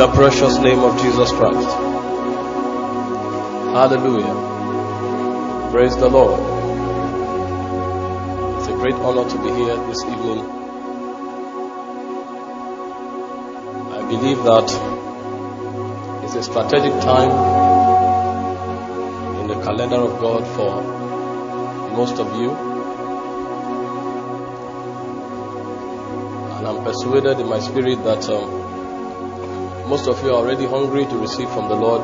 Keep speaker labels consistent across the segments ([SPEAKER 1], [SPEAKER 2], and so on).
[SPEAKER 1] the precious name of Jesus Christ. Hallelujah. Praise the Lord. It's a great honor to be here this evening. I believe that it's a strategic time in the calendar of God for most of you. And I'm persuaded in my spirit that um, most of you are already hungry to receive from the Lord.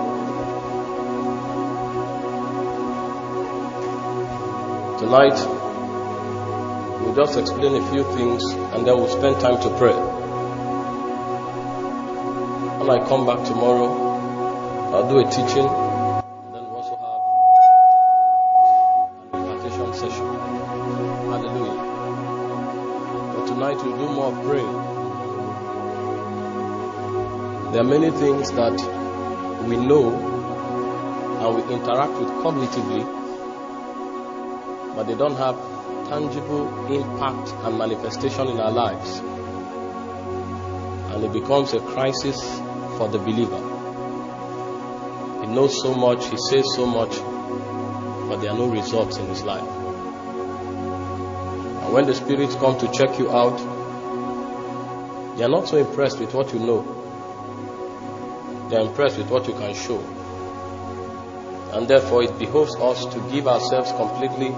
[SPEAKER 1] Tonight, we'll just explain a few things and then we'll spend time to pray. When I come back tomorrow, I'll do a teaching. Many things that we know and we interact with cognitively, but they don't have tangible impact and manifestation in our lives. And it becomes a crisis for the believer. He knows so much, he says so much, but there are no results in his life. And when the spirits come to check you out, they are not so impressed with what you know. They are impressed with what you can show. And therefore, it behoves us to give ourselves completely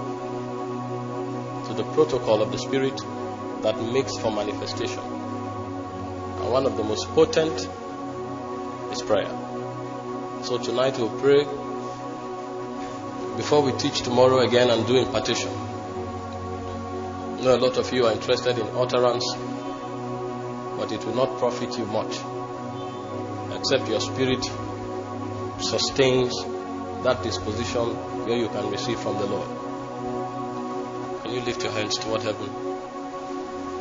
[SPEAKER 1] to the protocol of the Spirit that makes for manifestation. And one of the most potent is prayer. So tonight we'll pray before we teach tomorrow again and do impartation. I know a lot of you are interested in utterance, but it will not profit you much except your spirit sustains that disposition where you can receive from the Lord. Can you lift your hands toward heaven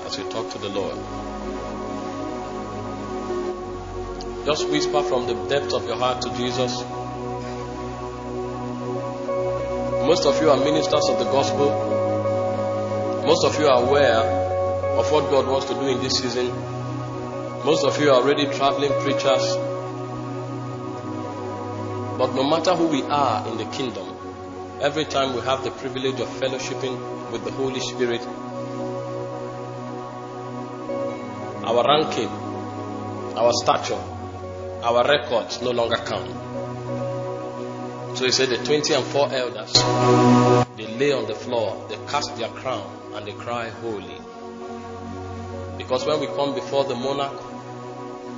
[SPEAKER 1] as we talk to the Lord? Just whisper from the depth of your heart to Jesus. Most of you are ministers of the gospel. Most of you are aware of what God wants to do in this season. Most of you are already traveling preachers. But no matter who we are in the kingdom, every time we have the privilege of fellowshipping with the Holy Spirit, our ranking, our stature, our records no longer count. So he said the 20 and 4 elders, they lay on the floor, they cast their crown, and they cry, Holy. Because when we come before the monarch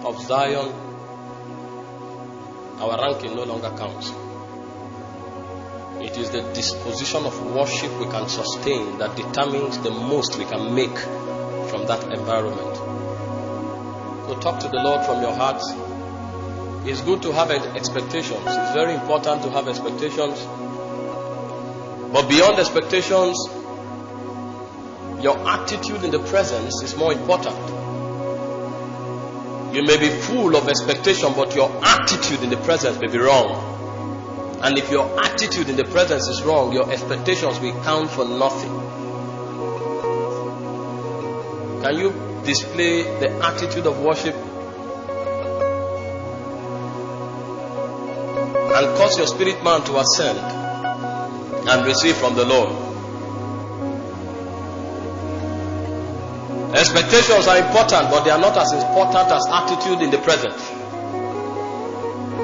[SPEAKER 1] of Zion, our ranking no longer counts. It is the disposition of worship we can sustain that determines the most we can make from that environment. So talk to the Lord from your heart. It's good to have expectations. It's very important to have expectations. But beyond expectations, your attitude in the presence is more important. You may be full of expectation, but your attitude in the presence may be wrong. And if your attitude in the presence is wrong, your expectations will count for nothing. Can you display the attitude of worship and cause your spirit man to ascend and receive from the Lord? Expectations are important, but they are not as important as attitude in the present.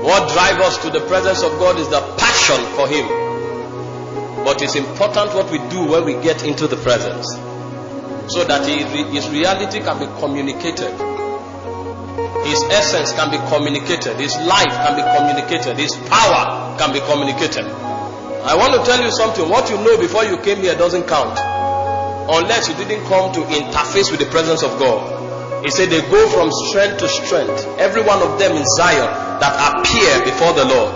[SPEAKER 1] What drives us to the presence of God is the passion for Him. But it's important what we do when we get into the presence so that His reality can be communicated, His essence can be communicated, His life can be communicated, His power can be communicated. I want to tell you something what you know before you came here doesn't count unless you didn't come to interface with the presence of God. He said they go from strength to strength. Every one of them in Zion that appear before the Lord.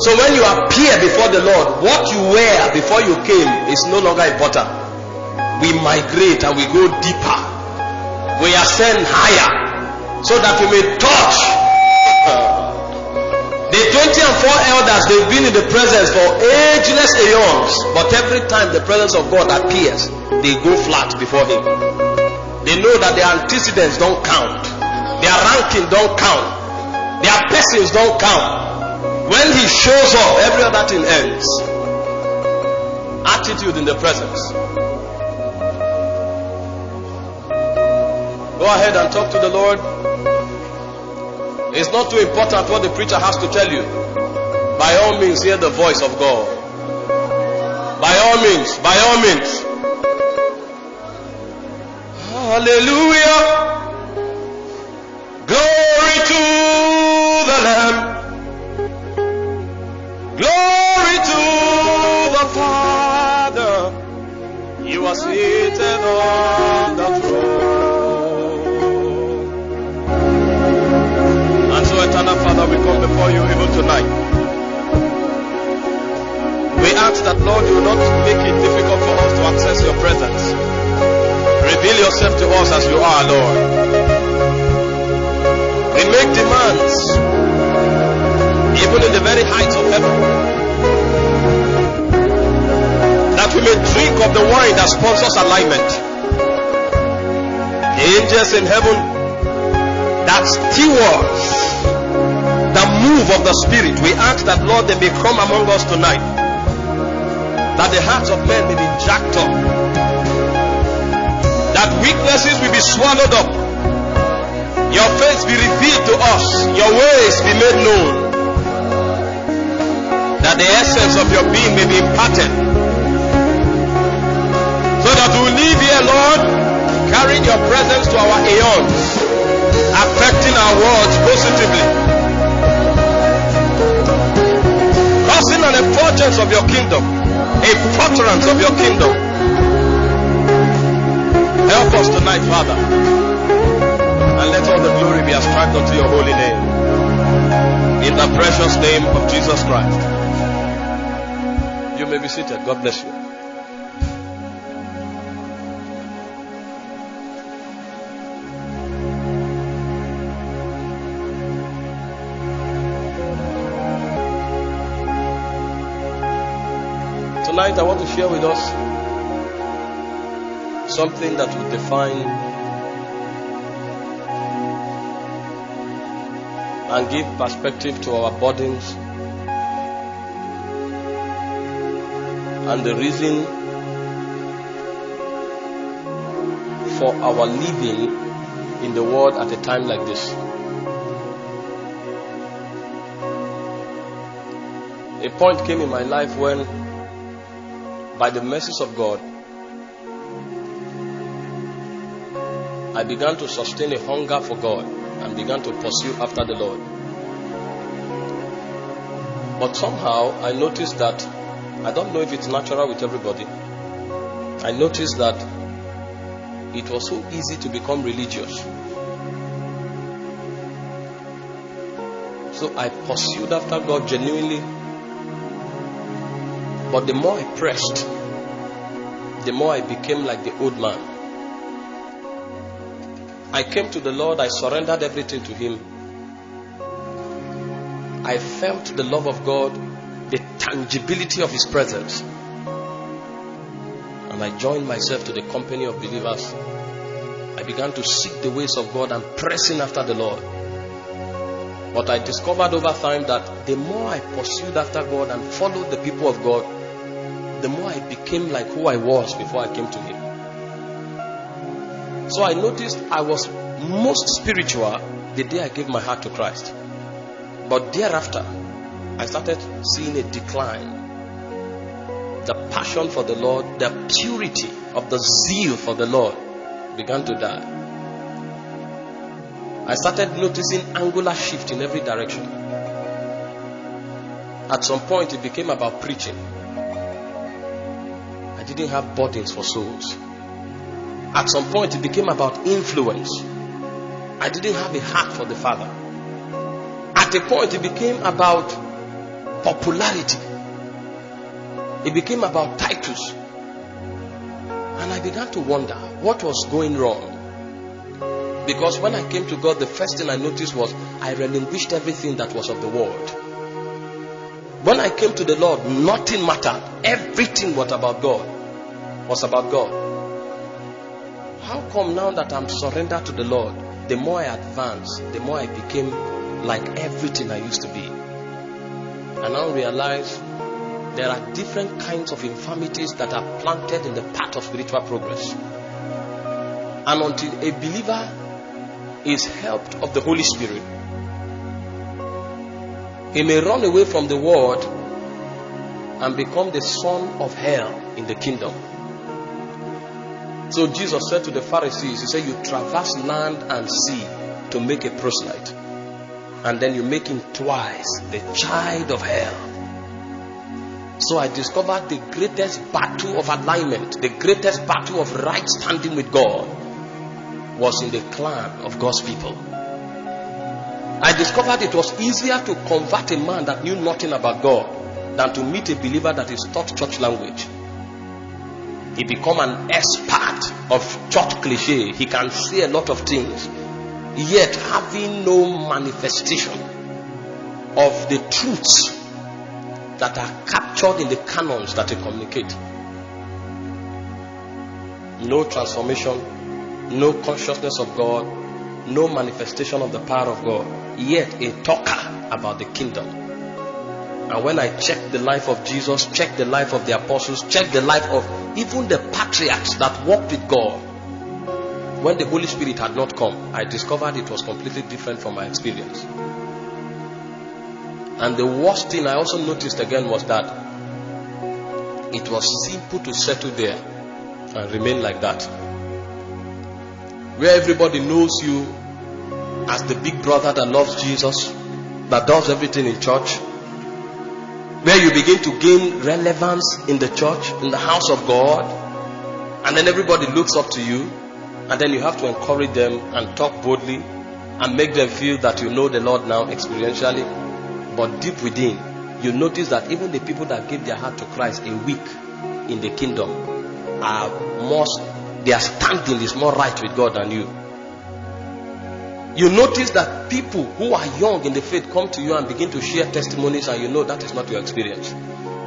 [SPEAKER 1] So when you appear before the Lord, what you wear before you came is no longer important. We migrate and we go deeper. We ascend higher so that we may touch. The 20 and 4 elders, they've been in the presence for ageless aeons. But every time the presence of God appears, they go flat before Him. They know that their antecedents don't count, their ranking don't count. Their persons don't count. When he shows up, every other thing ends. Attitude in the presence. Go ahead and talk to the Lord. It's not too important what the preacher has to tell you. By all means, hear the voice of God. By all means, by all means. Hallelujah. Glory to the Lamb. Glory to the Father. You are seated on the throne. And so, eternal Father, we come before you even tonight. We ask that, Lord, you will not make it difficult for us to access your presence. Reveal yourself to us as you are, Lord. We make demands, even in the very heights of heaven, that we may drink of the wine that sponsors alignment. The angels in heaven that stewards the move of the Spirit, we ask that, Lord, they may come among us tonight, that the hearts of men may be jacked up weaknesses will be swallowed up. Your face be revealed to us, your ways be made known. That the essence of your being may be imparted. So that we live here, Lord, carrying your presence to our aeons, affecting our words positively. Causing an effulgence of your kingdom, a furtherance of your kingdom. Help us tonight, Father. And let all the glory be ascribed unto your holy name. In the precious name of Jesus Christ. You may be seated. God bless you. Tonight I want to share with us something that will define and give perspective to our burdens and the reason for our living in the world at a time like this. A point came in my life when, by the mercies of God, I began to sustain a hunger for God and began to pursue after the Lord. But somehow I noticed that I don't know if it's natural with everybody. I noticed that it was so easy to become religious. So I pursued after God genuinely. But the more I pressed, the more I became like the old man. I came to the Lord, I surrendered everything to Him. I felt the love of God, the tangibility of His presence. And I joined myself to the company of believers. I began to seek the ways of God and pressing after the Lord. But I discovered over time that the more I pursued after God and followed the people of God, the more I became like who I was before I came to Him. So I noticed I was most spiritual the day I gave my heart to Christ. But thereafter, I started seeing a decline. The passion for the Lord, the purity of the zeal for the Lord began to die. I started noticing angular shift in every direction. At some point, it became about preaching. I didn't have burdens for souls. At some point, it became about influence. I didn't have a heart for the Father. At a point, it became about popularity. It became about titles. And I began to wonder what was going wrong. Because when I came to God, the first thing I noticed was I relinquished everything that was of the world. When I came to the Lord, nothing mattered. Everything was about God. Was about God. How come now that I'm surrendered to the Lord, the more I advanced, the more I became like everything I used to be. And now realize there are different kinds of infirmities that are planted in the path of spiritual progress. And until a believer is helped of the Holy Spirit, he may run away from the world and become the son of hell in the kingdom. So Jesus said to the Pharisees, He said, You traverse land and sea to make a proselyte. And then you make him twice the child of hell. So I discovered the greatest battle of alignment, the greatest battle of right standing with God was in the clan of God's people. I discovered it was easier to convert a man that knew nothing about God than to meet a believer that is taught church language. He become an expert of church cliche. He can say a lot of things, yet having no manifestation of the truths that are captured in the canons that he communicate. No transformation, no consciousness of God, no manifestation of the power of God, yet a talker about the kingdom. And when I check the life of Jesus, check the life of the apostles, check the life of even the patriarchs that walked with God, when the Holy Spirit had not come, I discovered it was completely different from my experience. And the worst thing I also noticed again was that it was simple to settle there and remain like that. Where everybody knows you as the big brother that loves Jesus, that does everything in church. Where you begin to gain relevance in the church, in the house of God, and then everybody looks up to you, and then you have to encourage them and talk boldly and make them feel that you know the Lord now experientially. But deep within, you notice that even the people that give their heart to Christ a week in the kingdom are more, their standing is more right with God than you. You notice that people who are young in the faith come to you and begin to share testimonies, and you know that is not your experience.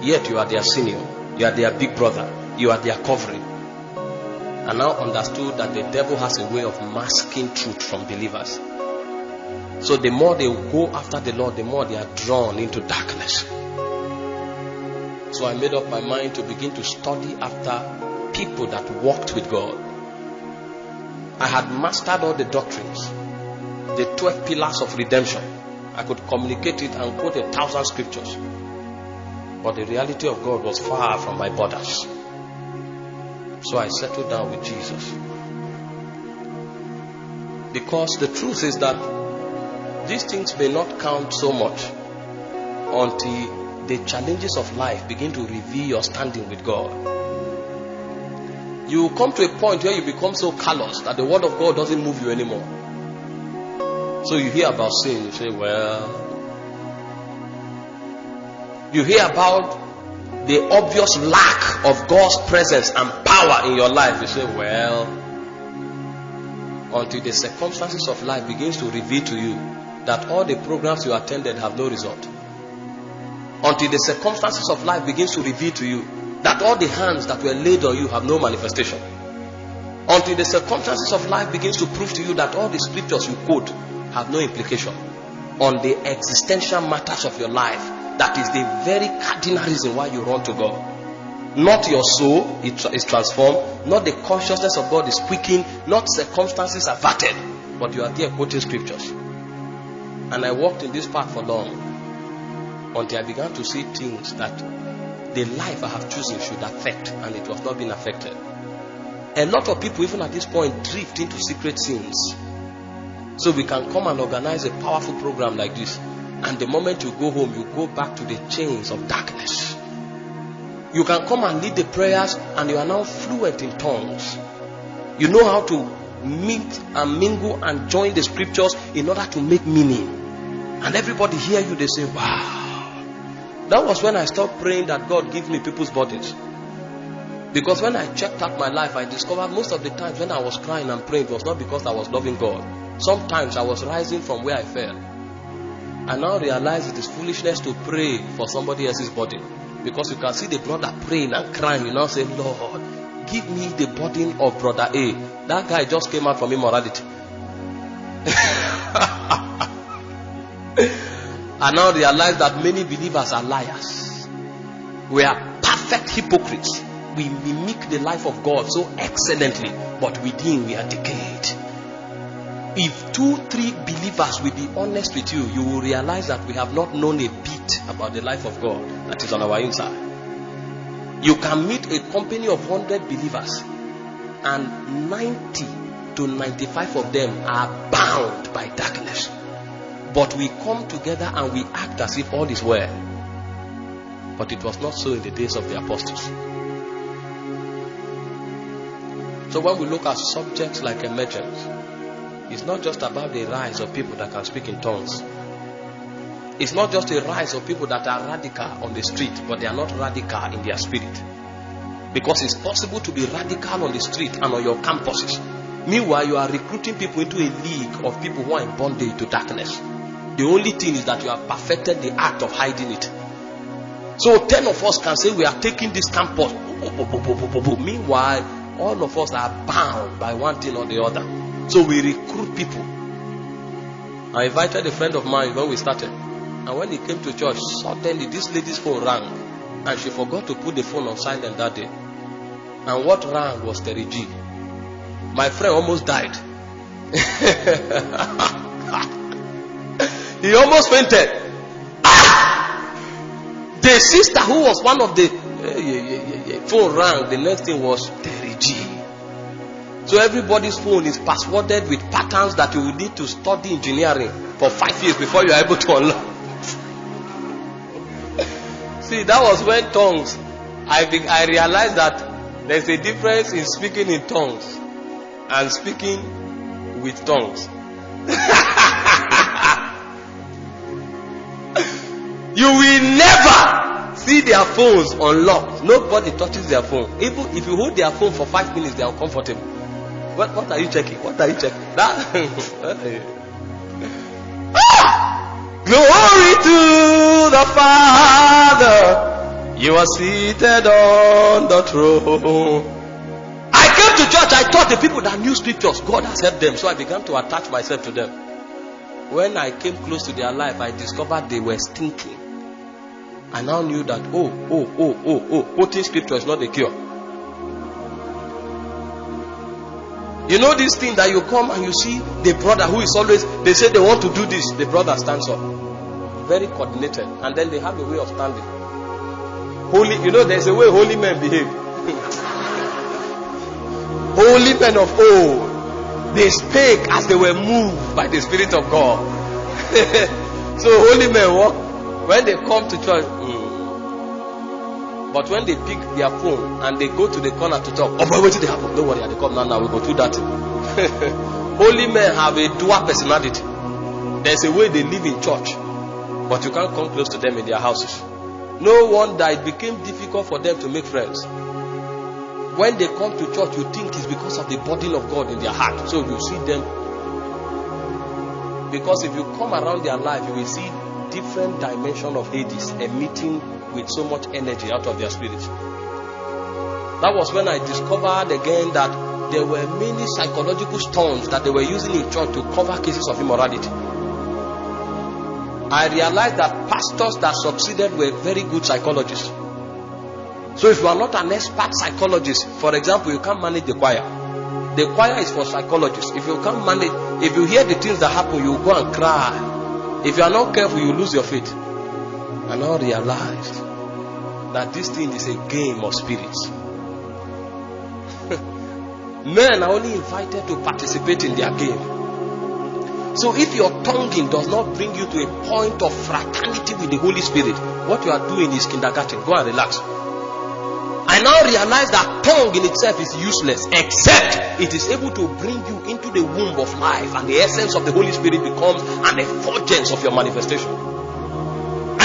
[SPEAKER 1] Yet you are their senior, you are their big brother, you are their covering. And now understood that the devil has a way of masking truth from believers. So the more they go after the Lord, the more they are drawn into darkness. So I made up my mind to begin to study after people that walked with God. I had mastered all the doctrines, the 12 pillars of redemption. I could communicate it and quote a thousand scriptures. But the reality of God was far from my borders. So I settled down with Jesus. Because the truth is that these things may not count so much until the challenges of life begin to reveal your standing with God. You come to a point where you become so callous that the word of God doesn't move you anymore. So you hear about sin, you say, Well, you hear about the obvious lack of God's presence and power in your life, you say, Well, until the circumstances of life begins to reveal to you that all the programs you attended have no result. Until the circumstances of life begins to reveal to you that all the hands that were laid on you have no manifestation. Until the circumstances of life begins to prove to you that all the scriptures you quote have no implication on the existential matters of your life. That is the very cardinal reason why you run to God. Not your soul is transformed, not the consciousness of God is quickened, not circumstances averted, but you are there quoting scriptures. And I walked in this path for long until I began to see things that the life I have chosen should affect, and it was not being affected. A lot of people, even at this point, drift into secret sins. So we can come and organize a powerful program like this, and the moment you go home, you go back to the chains of darkness. You can come and lead the prayers, and you are now fluent in tongues. You know how to meet and mingle and join the scriptures in order to make meaning. And everybody hear you, they say, Wow. That was when I stopped praying that God give me people's bodies. Because when I checked out my life, I discovered most of the times when I was crying and praying, it was not because I was loving God. Sometimes I was rising from where I fell. I now realize it is foolishness to pray for somebody else's body. Because you can see the brother praying and crying. You now say, Lord, give me the burden of brother A. That guy just came out from immorality. I now realize that many believers are liars. We are perfect hypocrites. We mimic the life of God so excellently, but within we are decayed. If two, three believers will be honest with you, you will realize that we have not known a bit about the life of God that is on our inside. You can meet a company of 100 believers, and 90 to 95 of them are bound by darkness. But we come together and we act as if all is well. But it was not so in the days of the apostles. So when we look at subjects like emergence, it's not just about the rise of people that can speak in tongues. It's not just a rise of people that are radical on the street, but they are not radical in their spirit. Because it's possible to be radical on the street and on your campuses. Meanwhile, you are recruiting people into a league of people who are in bondage to darkness. The only thing is that you have perfected the art of hiding it. So, 10 of us can say we are taking this campus. Meanwhile, all of us are bound by one thing or the other. So we recruit people. I invited a friend of mine when we started. And when he came to church, suddenly this lady's phone rang. And she forgot to put the phone on silent that day. And what rang was Terry G. My friend almost died. he almost fainted. The sister who was one of the uh, phone rang, the next thing was Terry G. So everybody's phone is passworded with patterns that you will need to study engineering for five years before you are able to unlock. See, that was when tongues. I I realized that there's a difference in speaking in tongues and speaking with tongues. you will never see their phones unlocked. Nobody touches their phone. Even if you hold their phone for five minutes, they are uncomfortable. What, what are you checking? What are you checking? That ah! Glory to the Father. You are seated on the throne. I came to church. I taught the people that knew scriptures. God has helped them. So I began to attach myself to them. When I came close to their life, I discovered they were stinking. I now knew that, oh, oh, oh, oh, oh, quoting scripture is not the cure. You know this thing that you come and you see the brother who is always, they say they want to do this, the brother stands up. Very coordinated. And then they have a way of standing. Holy, you know, there's a way holy men behave. holy men of old, they spake as they were moved by the Spirit of God. so holy men walk, when they come to church, hmm, but when they pick their phone and they go to the corner to talk, oh boy, what did they happen? Don't worry, they come now. Now we go through that. Holy men have a dual personality. There's a way they live in church, but you can't come close to them in their houses. No wonder it became difficult for them to make friends. When they come to church, you think it's because of the burden of God in their heart. So you see them. Because if you come around their life, you will see different dimension of Hades emitting with so much energy out of their spirit. That was when I discovered again that there were many psychological stones that they were using in church to cover cases of immorality. I realized that pastors that succeeded were very good psychologists. So if you are not an expert psychologist, for example, you can't manage the choir. The choir is for psychologists. If you can't manage, if you hear the things that happen, you go and cry. If you are not careful, you lose your faith. I now realized that this thing is a game of spirits. Men are only invited to participate in their game. So if your tonguing does not bring you to a point of fraternity with the Holy Spirit, what you are doing is kindergarten. Go and relax. I now realize that tongue in itself is useless except it is able to bring you into the womb of life and the essence of the Holy Spirit becomes an effulgence of your manifestation.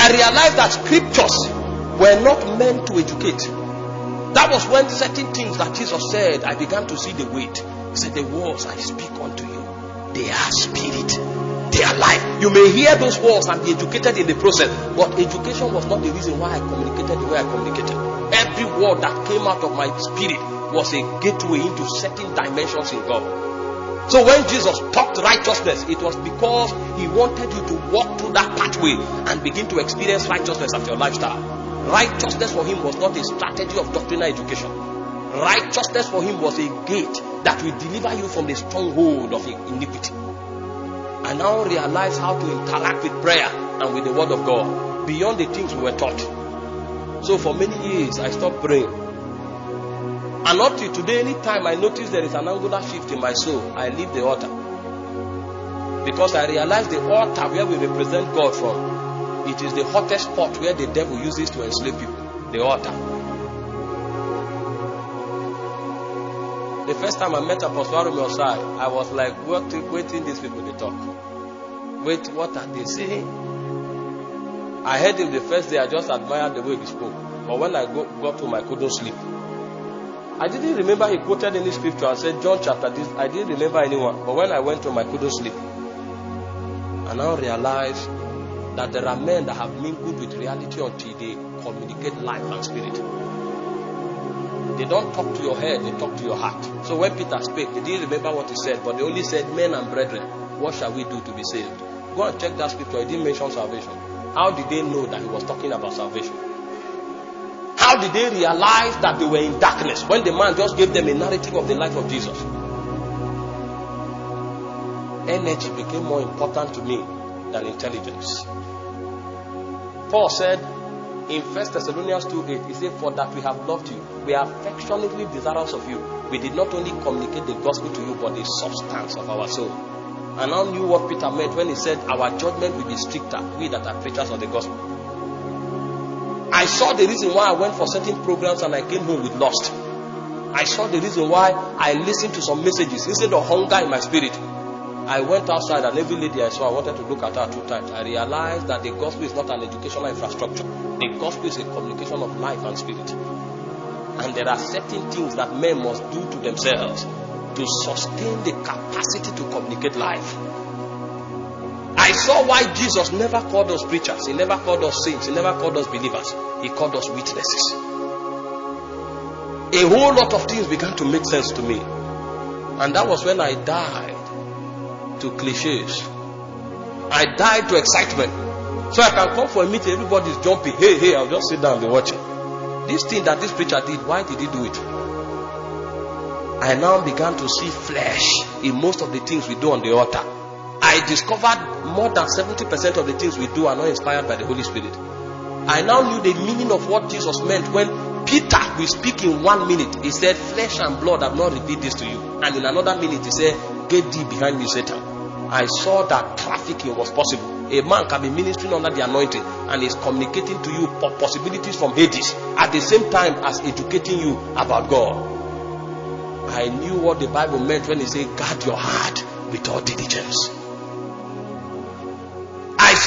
[SPEAKER 1] I realized that scriptures were not meant to educate. That was when certain things that Jesus said, I began to see the weight. He said, The words I speak unto you, they are spirit, they are life. You may hear those words and be educated in the process, but education was not the reason why I communicated the way I communicated. Every word that came out of my spirit was a gateway into certain dimensions in God. So when Jesus talked righteousness, it was because he wanted you to walk through that pathway and begin to experience righteousness as your lifestyle. Righteousness for him was not a strategy of doctrinal education. Righteousness for him was a gate that will deliver you from the stronghold of iniquity. I now realize how to interact with prayer and with the word of God beyond the things we were taught. So for many years I stopped praying. And up to today, anytime I notice there is an angular shift in my soul, I leave the altar. Because I realize the altar where we represent God from, it is the hottest spot where the devil uses to enslave people. The altar. The first time I met Apostle Arome outside, I was like, what, waiting these people they talk. Wait, what are they saying? I heard him the first day, I just admired the way he spoke. But when I go, got home, I couldn't sleep. I didn't remember he quoted any scripture and said John chapter this. I didn't remember anyone. But when I went home, I couldn't sleep. I now realize that there are men that have mingled with reality until they communicate life and spirit. They don't talk to your head, they talk to your heart. So when Peter spoke, he didn't remember what he said, but they only said, Men and brethren, what shall we do to be saved? Go and check that scripture. He didn't mention salvation. How did they know that he was talking about salvation? How did they realize that they were in darkness when the man just gave them a narrative of the life of Jesus? Energy became more important to me than intelligence. Paul said in 1 Thessalonians 2 8, he said, For that we have loved you, we are affectionately desirous of you. We did not only communicate the gospel to you, but the substance of our soul. And I knew what Peter meant when he said, Our judgment will be stricter, we that are preachers of the gospel. I saw the reason why I went for certain programs and I came home with lust. I saw the reason why I listened to some messages instead of hunger in my spirit. I went outside and every lady I saw, I wanted to look at her two times. I realized that the gospel is not an educational infrastructure. The gospel is a communication of life and spirit. And there are certain things that men must do to themselves to sustain the capacity to communicate life. I saw why Jesus never called us preachers, He never called us saints, He never called us believers, He called us witnesses. A whole lot of things began to make sense to me. And that was when I died to cliches. I died to excitement. So I can come for a meeting, everybody's jumping. Hey, hey, I'll just sit down and be watching. This thing that this preacher did, why did he do it? I now began to see flesh in most of the things we do on the altar. I discovered more than 70% of the things we do are not inspired by the Holy Spirit. I now knew the meaning of what Jesus meant when Peter will speak in one minute. He said, Flesh and blood have not revealed this to you. And in another minute, he said, Get thee behind me, Satan. I saw that trafficking was possible. A man can be ministering under the anointing and is communicating to you possibilities from Hades at the same time as educating you about God. I knew what the Bible meant when he said, Guard your heart with all diligence.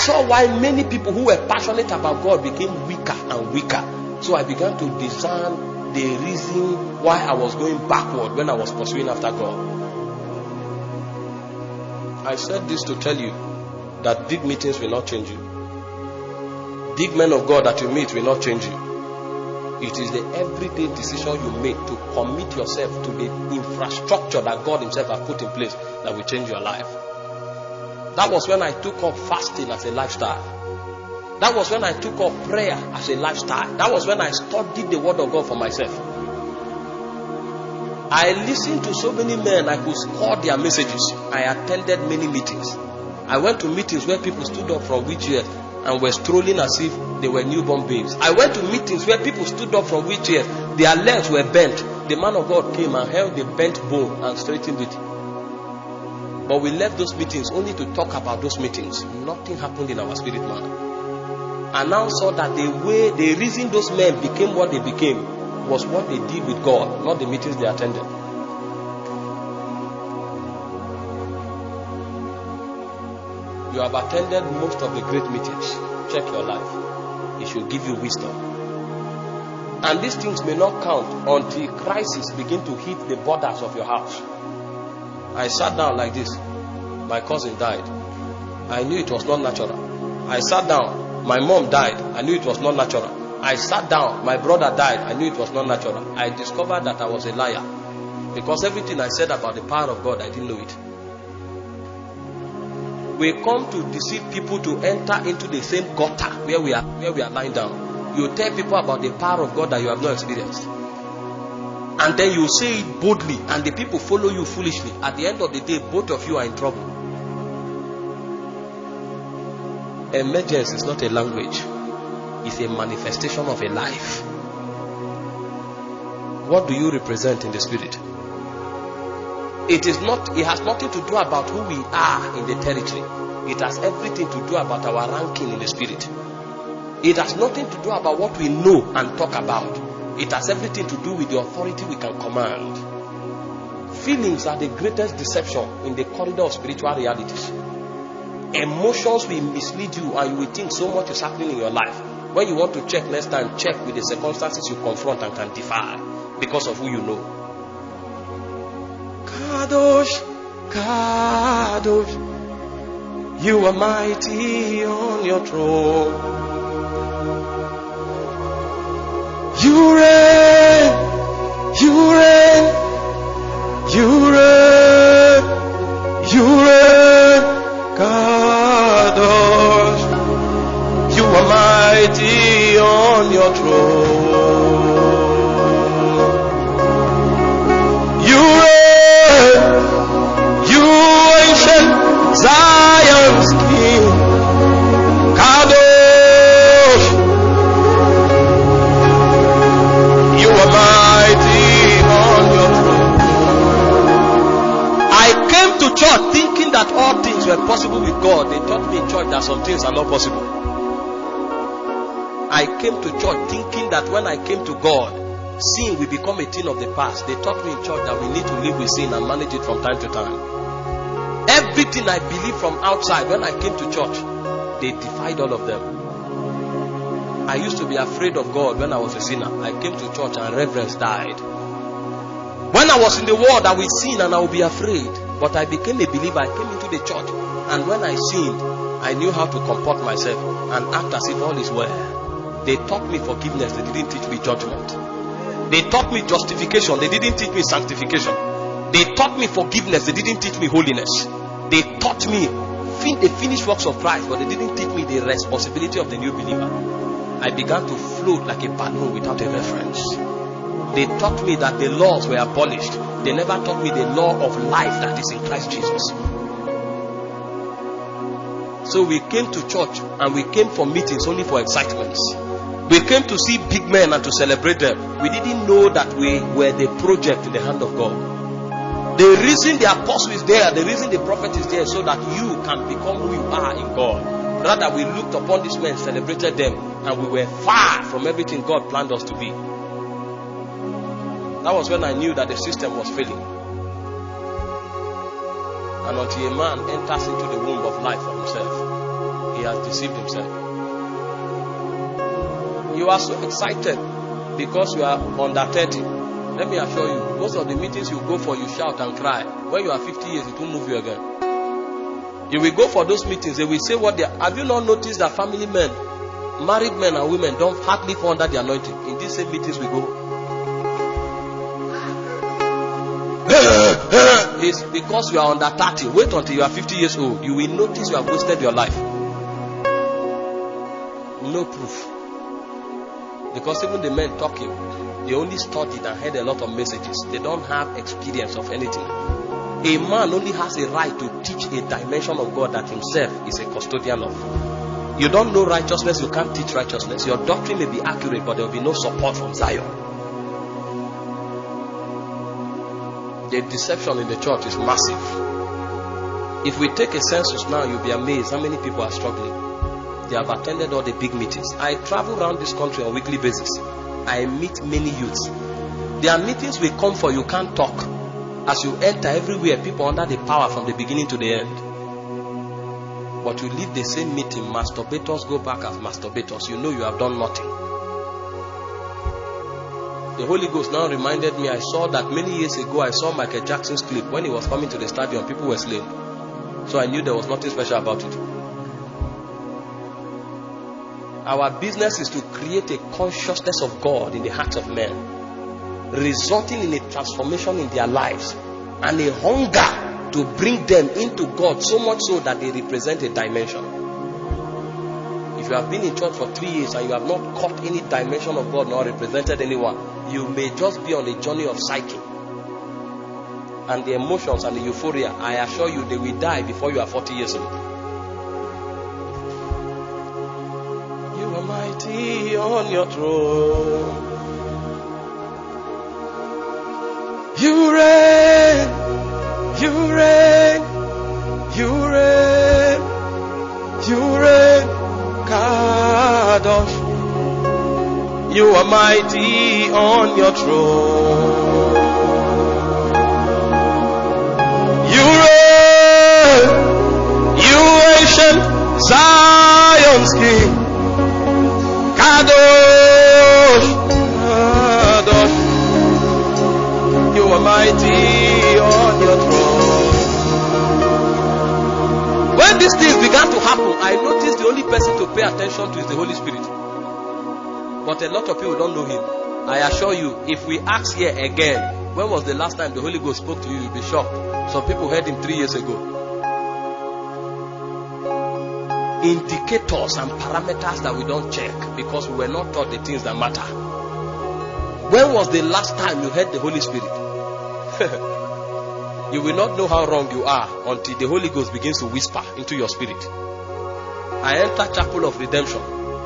[SPEAKER 1] Saw why many people who were passionate about God became weaker and weaker. So I began to discern the reason why I was going backward when I was pursuing after God. I said this to tell you that big meetings will not change you. Big men of God that you meet will not change you. It is the everyday decision you make to commit yourself to the infrastructure that God Himself has put in place that will change your life. That was when I took up fasting as a lifestyle. That was when I took up prayer as a lifestyle. That was when I studied the Word of God for myself. I listened to so many men, I could score their messages. I attended many meetings. I went to meetings where people stood up from wheelchairs and were strolling as if they were newborn babes. I went to meetings where people stood up from wheelchairs, their legs were bent. The man of God came and held the bent bone and straightened it. But we left those meetings only to talk about those meetings. Nothing happened in our spirit man. I now saw that the way, the reason those men became what they became was what they did with God, not the meetings they attended. You have attended most of the great meetings. Check your life. It should give you wisdom. And these things may not count until crisis begin to hit the borders of your house. I sat down like this. My cousin died. I knew it was not natural. I sat down. My mom died. I knew it was not natural. I sat down. My brother died. I knew it was not natural. I discovered that I was a liar. Because everything I said about the power of God, I didn't know it. We come to deceive people to enter into the same gutter where we are where we are lying down. You tell people about the power of God that you have not experienced. And then you say it boldly, and the people follow you foolishly. At the end of the day, both of you are in trouble. Emergence is not a language, it's a manifestation of a life. What do you represent in the spirit? It is not, it has nothing to do about who we are in the territory. It has everything to do about our ranking in the spirit. It has nothing to do about what we know and talk about. It has everything to do with the authority we can command. Feelings are the greatest deception in the corridor of spiritual realities. Emotions will mislead you and you will think so much is happening in your life. When you want to check next time, check with the circumstances you confront and can defy because of who you know. Kadosh, Kadosh, you are mighty on your throne. You reign, you reign, you reign, you reign, Kadosh, you are mighty on your throne. Some things are not possible. I came to church thinking that when I came to God, sin will become a thing of the past. They taught me in church that we need to live with sin and manage it from time to time. Everything I believed from outside, when I came to church, they defied all of them. I used to be afraid of God when I was a sinner. I came to church and reverence died. When I was in the world, I will sin and I will be afraid. But I became a believer. I came into the church. And when I sinned, I knew how to comport myself and act as if all is well. They taught me forgiveness. They didn't teach me judgment. They taught me justification. They didn't teach me sanctification. They taught me forgiveness. They didn't teach me holiness. They taught me fin- the finished works of Christ, but they didn't teach me the responsibility of the new believer. I began to float like a balloon without a reference. They taught me that the laws were abolished. They never taught me the law of life that is in Christ Jesus. So we came to church and we came for meetings only for excitements. We came to see big men and to celebrate them. We didn't know that we were the project in the hand of God. The reason the apostle is there, the reason the prophet is there, so that you can become who you are in God. Rather, we looked upon these men, celebrated them, and we were far from everything God planned us to be. That was when I knew that the system was failing. And until a man enters into the womb of life for himself, he has deceived himself. You are so excited because you are under 30. Let me assure you, most of the meetings you go for, you shout and cry. When you are 50 years, it won't move you again. You will go for those meetings, they will say what they are. Have you not noticed that family men, married men and women don't hardly fall under the anointing? In these same meetings we go. it's because you are under 30. Wait until you are 50 years old. You will notice you have wasted your life. No proof. Because even the men talking, they only studied and heard a lot of messages. They don't have experience of anything. A man only has a right to teach a dimension of God that himself is a custodian of. You don't know righteousness, you can't teach righteousness. Your doctrine may be accurate, but there will be no support from Zion. The deception in the church is massive. If we take a census now, you'll be amazed how many people are struggling. They have attended all the big meetings. I travel around this country on a weekly basis. I meet many youths. There are meetings we come for, you can't talk. As you enter everywhere, people under the power from the beginning to the end. But you leave the same meeting, masturbators go back as masturbators. You know you have done nothing. The Holy Ghost now reminded me I saw that many years ago I saw Michael Jackson's clip when he was coming to the stadium, people were slain. So I knew there was nothing special about it. Our business is to create a consciousness of God in the hearts of men, resulting in a transformation in their lives and a hunger to bring them into God so much so that they represent a dimension. If you have been in church for three years and you have not caught any dimension of God nor represented anyone, you may just be on a journey of psyche. And the emotions and the euphoria, I assure you, they will die before you are 40 years old. Mighty on your throne. You reign, you reign, you reign, you reign, Kadosh. You are mighty on your throne. You reign, you ancient Zion's King. Kadosh, Kadosh. You are mighty on your throne. When these things began to happen, I noticed the only person to pay attention to is the Holy Spirit. But a lot of people don't know him. I assure you, if we ask here again, when was the last time the Holy Ghost spoke to you, you'll be shocked. Some people heard him three years ago. Indicators and parameters that we don't check because we were not taught the things that matter. When was the last time you heard the Holy Spirit? you will not know how wrong you are until the Holy Ghost begins to whisper into your spirit. I entered Chapel of Redemption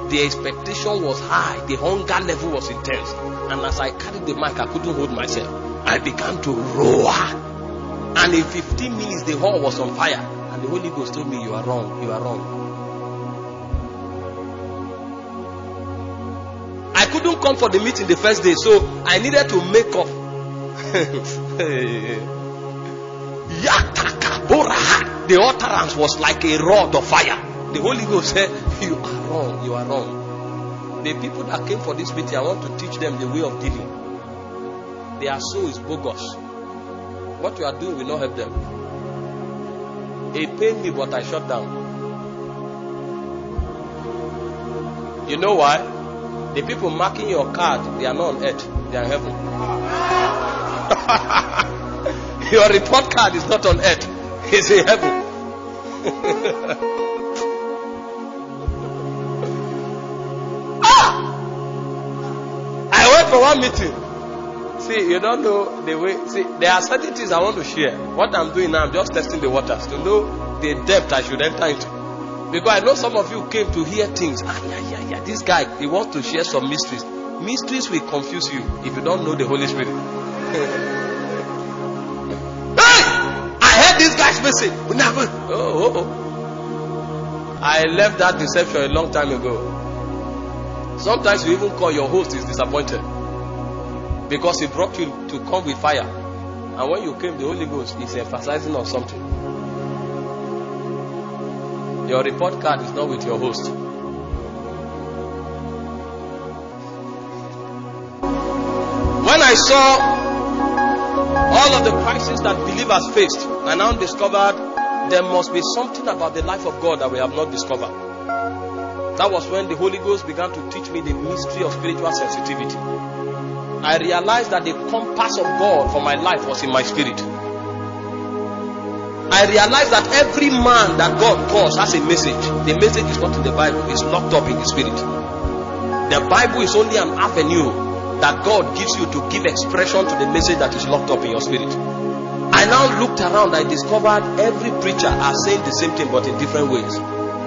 [SPEAKER 1] the expectation was high, the hunger level was intense. And as I carried the mic, I couldn't hold myself. I began to roar. And in 15 minutes, the hall was on fire. And the Holy Ghost told me, You are wrong, you are wrong. Couldn't come for the meeting the first day, so I needed to make up. the utterance was like a rod of fire. The Holy Ghost said, You are wrong. You are wrong. The people that came for this meeting, I want to teach them the way of dealing. Their soul is bogus. What you are doing will not help them. It pained me, but I shut down. You know why? The people marking your card, they are not on earth, they are in heaven. your report card is not on earth, it's in heaven. for one meeting. See, you don't know the way. See, there are certain things I want to share. What I'm doing now, I'm just testing the waters to know the depth I should enter into. Because I know some of you came to hear things. Ah, yeah, yeah, yeah. This guy, he wants to share some mysteries. Mysteries will confuse you if you don't know the Holy Spirit. hey! I heard this guy's message. Oh, oh, oh. I left that deception a long time ago. Sometimes you even call your host is disappointed. Because he brought you to come with fire. And when you came, the Holy Ghost is emphasizing on something. Your report card is not with your host. When I saw all of the crises that believers faced, I now discovered there must be something about the life of God that we have not discovered. That was when the Holy Ghost began to teach me the mystery of spiritual sensitivity. I realized that the compass of God for my life was in my spirit. I realized that every man that God calls has a message. The message is not in the Bible, it's locked up in the spirit. The Bible is only an avenue that God gives you to give expression to the message that is locked up in your spirit. I now looked around, I discovered every preacher are saying the same thing but in different ways.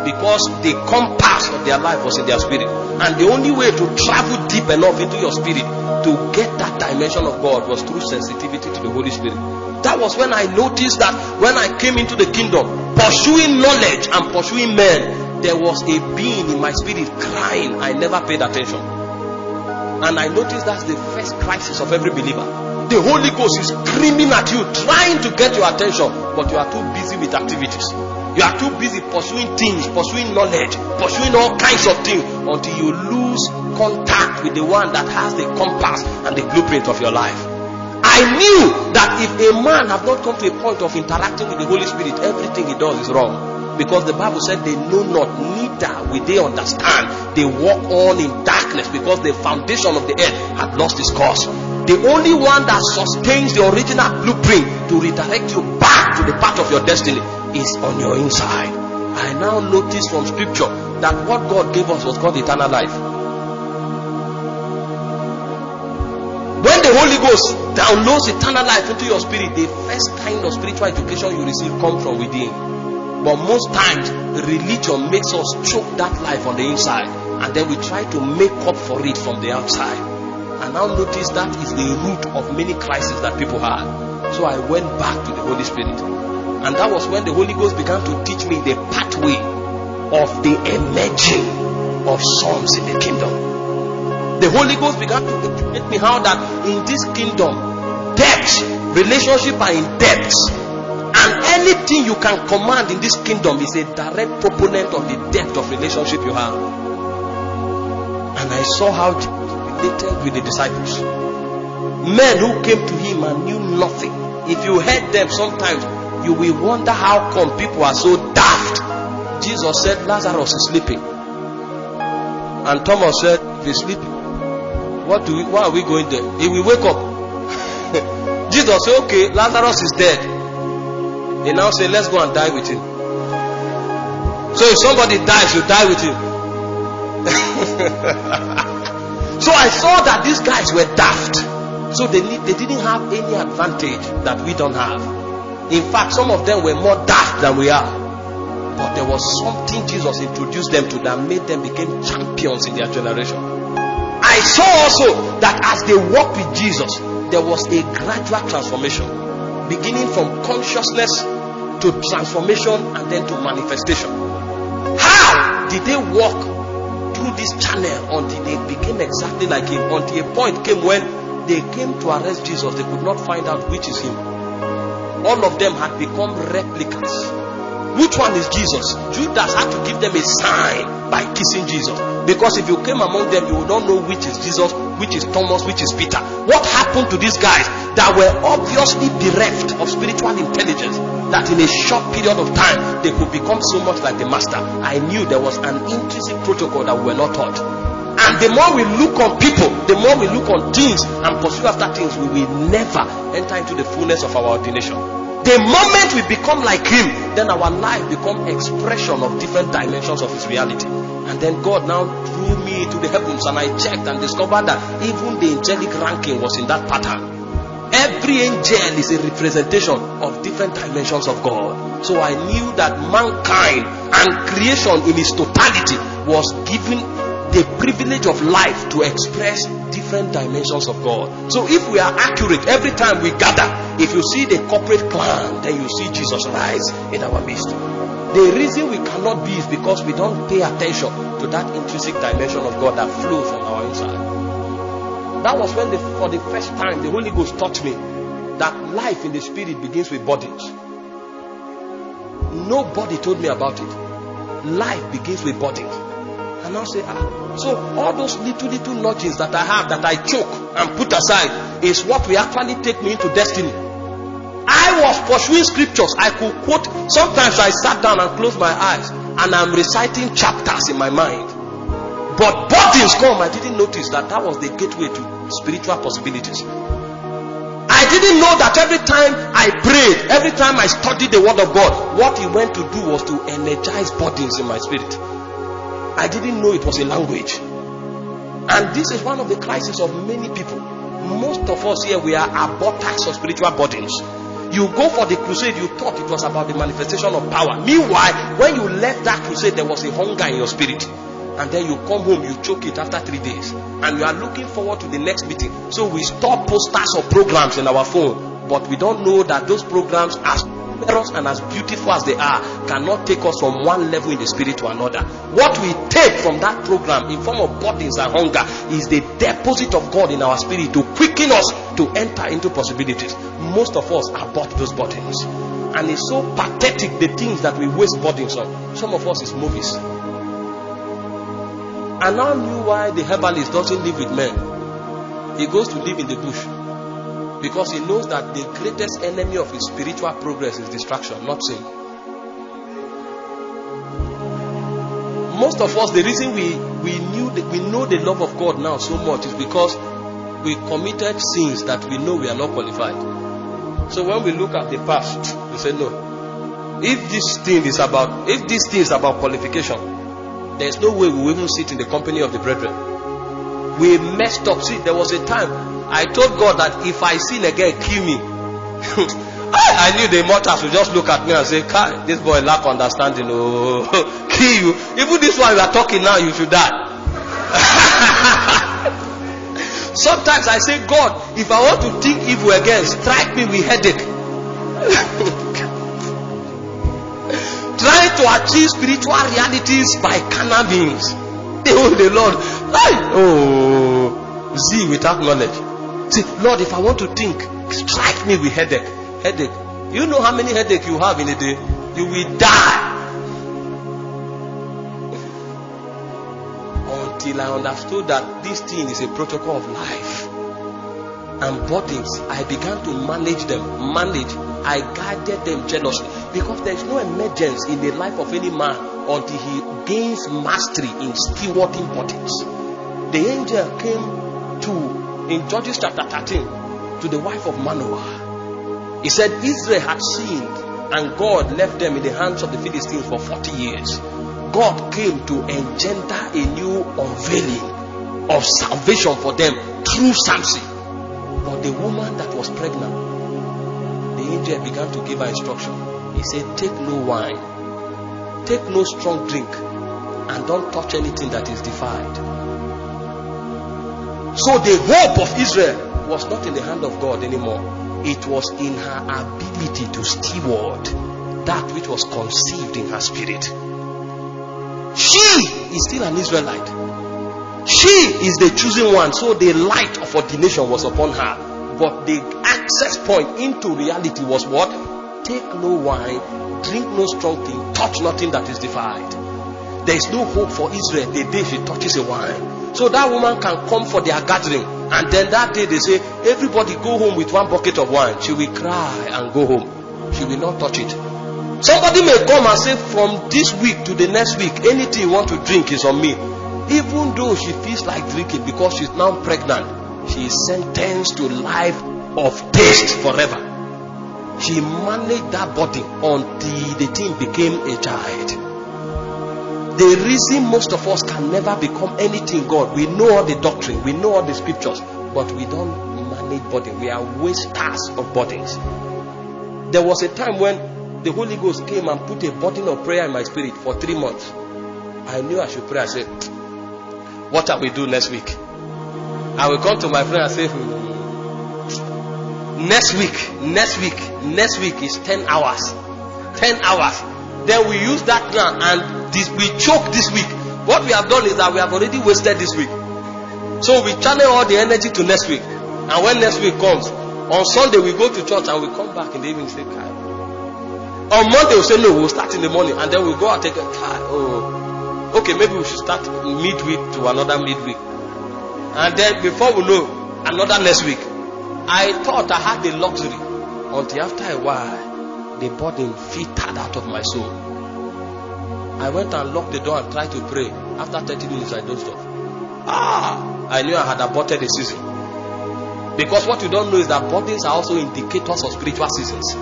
[SPEAKER 1] Because the compass of their life was in their spirit. And the only way to travel deep enough into your spirit to get that dimension of God was through sensitivity to the Holy Spirit. That was when I noticed that when I came into the kingdom, pursuing knowledge and pursuing men, there was a being in my spirit crying. I never paid attention. And I noticed that's the first crisis of every believer. The Holy Ghost is screaming at you, trying to get your attention, but you are too busy with activities. You are too busy pursuing things, pursuing knowledge, pursuing all kinds of things until you lose contact with the one that has the compass and the blueprint of your life. I knew that if a man have not come to a point of interacting with the Holy Spirit, everything he does is wrong. Because the Bible said they know not, neither will they understand. They walk on in darkness because the foundation of the earth had lost its course. The only one that sustains the original blueprint to redirect you back to the path of your destiny is on your inside. I now notice from scripture that what God gave us was called eternal life. Holy Ghost downloads eternal life into your spirit, the first kind of spiritual education you receive comes from within. But most times, religion makes us choke that life on the inside, and then we try to make up for it from the outside. And now notice that is the root of many crises that people had. So I went back to the Holy Spirit. And that was when the Holy Ghost began to teach me the pathway of the emerging of sons in the kingdom. The Holy Ghost began to educate me how that in this kingdom, depths, relationship are in depths. And anything you can command in this kingdom is a direct proponent of the depth of relationship you have. And I saw how related with the disciples. Men who came to him and knew nothing. If you heard them sometimes, you will wonder how come people are so daft. Jesus said Lazarus is sleeping. And Thomas said, if he's sleeping, what do we, why are we going there? He will wake up. Jesus said, okay, Lazarus is dead. They now say, let's go and die with him. So if somebody dies, you die with him. So I saw that these guys were daft. So they, they didn't have any advantage that we don't have. In fact, some of them were more daft than we are. But there was something Jesus introduced them to that made them become champions in their generation. I saw also that as they walked with Jesus, there was a gradual transformation, beginning from consciousness to transformation and then to manifestation. How did they walk through this channel until they became exactly like him. Until a point came when they came to arrest Jesus, they could not find out which is him. All of them had become replicas. Which one is Jesus? Judas had to give them a sign by kissing Jesus. Because if you came among them, you would not know which is Jesus, which is Thomas, which is Peter. What happened to these guys that were obviously bereft of spiritual intelligence? that in a short period of time they could become so much like the master. I knew there was an intrinsic protocol that we were not taught. And the more we look on people, the more we look on things and pursue after things, we will never enter into the fullness of our ordination. The moment we become like him, then our life become expression of different dimensions of his reality. And then God now drew me to the heavens and I checked and discovered that even the angelic ranking was in that pattern. Every angel is a representation of different dimensions of God. So I knew that mankind and creation in its totality was given the privilege of life to express different dimensions of God. So if we are accurate every time we gather, if you see the corporate clan, then you see Jesus rise in our midst. The reason we cannot be is because we don't pay attention to that intrinsic dimension of God that flows from our inside. That was when, the, for the first time, the Holy Ghost taught me that life in the spirit begins with bodies. Nobody told me about it. Life begins with bodies. I'll say, ah, so all those little, little nudges that I have that I choke and put aside is what will actually take me into destiny. I was pursuing scriptures. I could quote. Sometimes I sat down and closed my eyes and I'm reciting chapters in my mind. But bodies come. I didn't notice that that was the gateway to spiritual possibilities. I didn't know that every time I prayed, every time I studied the Word of God, what He went to do was to energize bodies in my spirit. I didn't know it was a language. And this is one of the crises of many people. Most of us here, we are aborters of spiritual bodies. You go for the crusade, you thought it was about the manifestation of power. Meanwhile, when you left that crusade, there was a hunger in your spirit and then you come home, you choke it after three days, and you are looking forward to the next meeting. So we store posters or programs in our phone, but we don't know that those programs, as numerous and as beautiful as they are, cannot take us from one level in the spirit to another. What we take from that program in form of burdens and hunger is the deposit of God in our spirit to quicken us to enter into possibilities. Most of us are bought those burdens. And it's so pathetic the things that we waste burdens on. Some of us is movies. And I now knew why the herbalist doesn't live with men. He goes to live in the bush. Because he knows that the greatest enemy of his spiritual progress is distraction, not sin. Most of us, the reason we, we knew that we know the love of God now so much is because we committed sins that we know we are not qualified. So when we look at the past, we say, no. If this thing is about, if this thing is about qualification, there's no way we will even sit in the company of the brethren. We messed up. See, there was a time I told God that if I sin again, kill me. I, knew the mortals would just look at me and say, this boy lack understanding. Oh, kill you. Even this one we are talking now, you should die. Sometimes I say, God, if I want to think evil again, strike me with headache. Trying to achieve spiritual realities by carnal means. Oh, the Lord. Oh, Z without knowledge. Say, Lord, if I want to think, strike me with headache. Headache. You know how many headache you have in a day? You will die. until I understood that this thing is a protocol of life. And bodies, I began to manage them. Manage. I guided them jealously. Because there is no emergence in the life of any man until he gains mastery in stewarding bodies. The angel came to, in Judges chapter 13, to the wife of Manoah. He said, Israel had sinned and God left them in the hands of the Philistines for 40 years. God came to engender a new unveiling of salvation for them through Samson. But the woman that was pregnant, the angel began to give her instruction. He said, Take no wine, take no strong drink, and don't touch anything that is defiled. So the hope of Israel was not in the hand of God anymore. It was in her ability to steward that which was conceived in her spirit. She is still an Israelite. She is the chosen one. So the light of ordination was upon her. But the access point into reality was what? Take no wine, drink no strong thing, touch nothing that is defiled. There is no hope for Israel the day she touches a wine. So that woman can come for their gathering. And then that day they say, everybody go home with one bucket of wine. She will cry and go home. She will not touch it. Somebody may come and say, from this week to the next week, anything you want to drink is on me. Even though she feels like drinking because she's now pregnant, she is sentenced to life of taste forever. She managed that body until the thing became a child. The reason most of us can never become anything God, we know all the doctrine, we know all the scriptures, but we don't manage body. We are wasters of bodies. There was a time when the Holy Ghost came and put a burden of prayer in my spirit for three months. I knew I should pray. I said, What shall we do next week? I will come to my friend and say, hmm, Next week, next week, next week is 10 hours. 10 hours. Then we use that now and this, we choke this week. What we have done is that we have already wasted this week. So we channel all the energy to next week. And when next week comes, on Sunday we go to church and we come back in the evening say, on Monday, we'll say, no, we'll start in the morning and then we'll go and take a car. Oh, okay, maybe we should start midweek to another midweek. And then before we know, another next week. I thought I had the luxury until after a while, the burden filtered out of my soul. I went and locked the door and tried to pray. After 30 minutes, I don't stop. Ah, I knew I had aborted the season. Because what you don't know is that burdens are also indicators of spiritual seasons.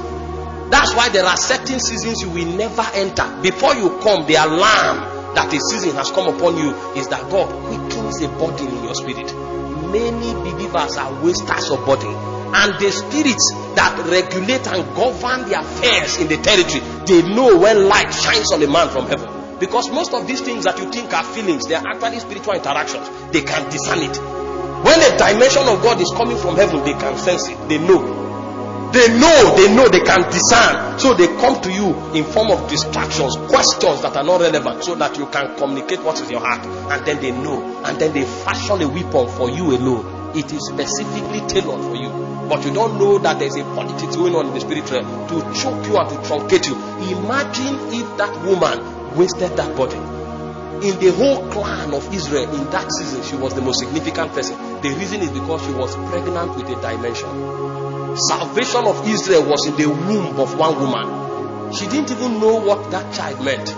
[SPEAKER 1] That's why there are certain seasons you will never enter. Before you come, the alarm that a season has come upon you is that God quickens a burden in your spirit. Many believers are wasters of body. And the spirits that regulate and govern the affairs in the territory, they know when light shines on a man from heaven. Because most of these things that you think are feelings, they are actually spiritual interactions. They can discern it. When a dimension of God is coming from heaven, they can sense it. They know. They know, they know, they can discern. So they come to you in form of distractions, questions that are not relevant, so that you can communicate what is in your heart. And then they know. And then they fashion a weapon for you alone. It is specifically tailored for you. But you don't know that there's a politics going on in the spirit realm to choke you and to truncate you. Imagine if that woman wasted that body. In the whole clan of Israel in that season, she was the most significant person. The reason is because she was pregnant with a dimension salvation of Israel was in the womb of one woman. She didn't even know what that child meant.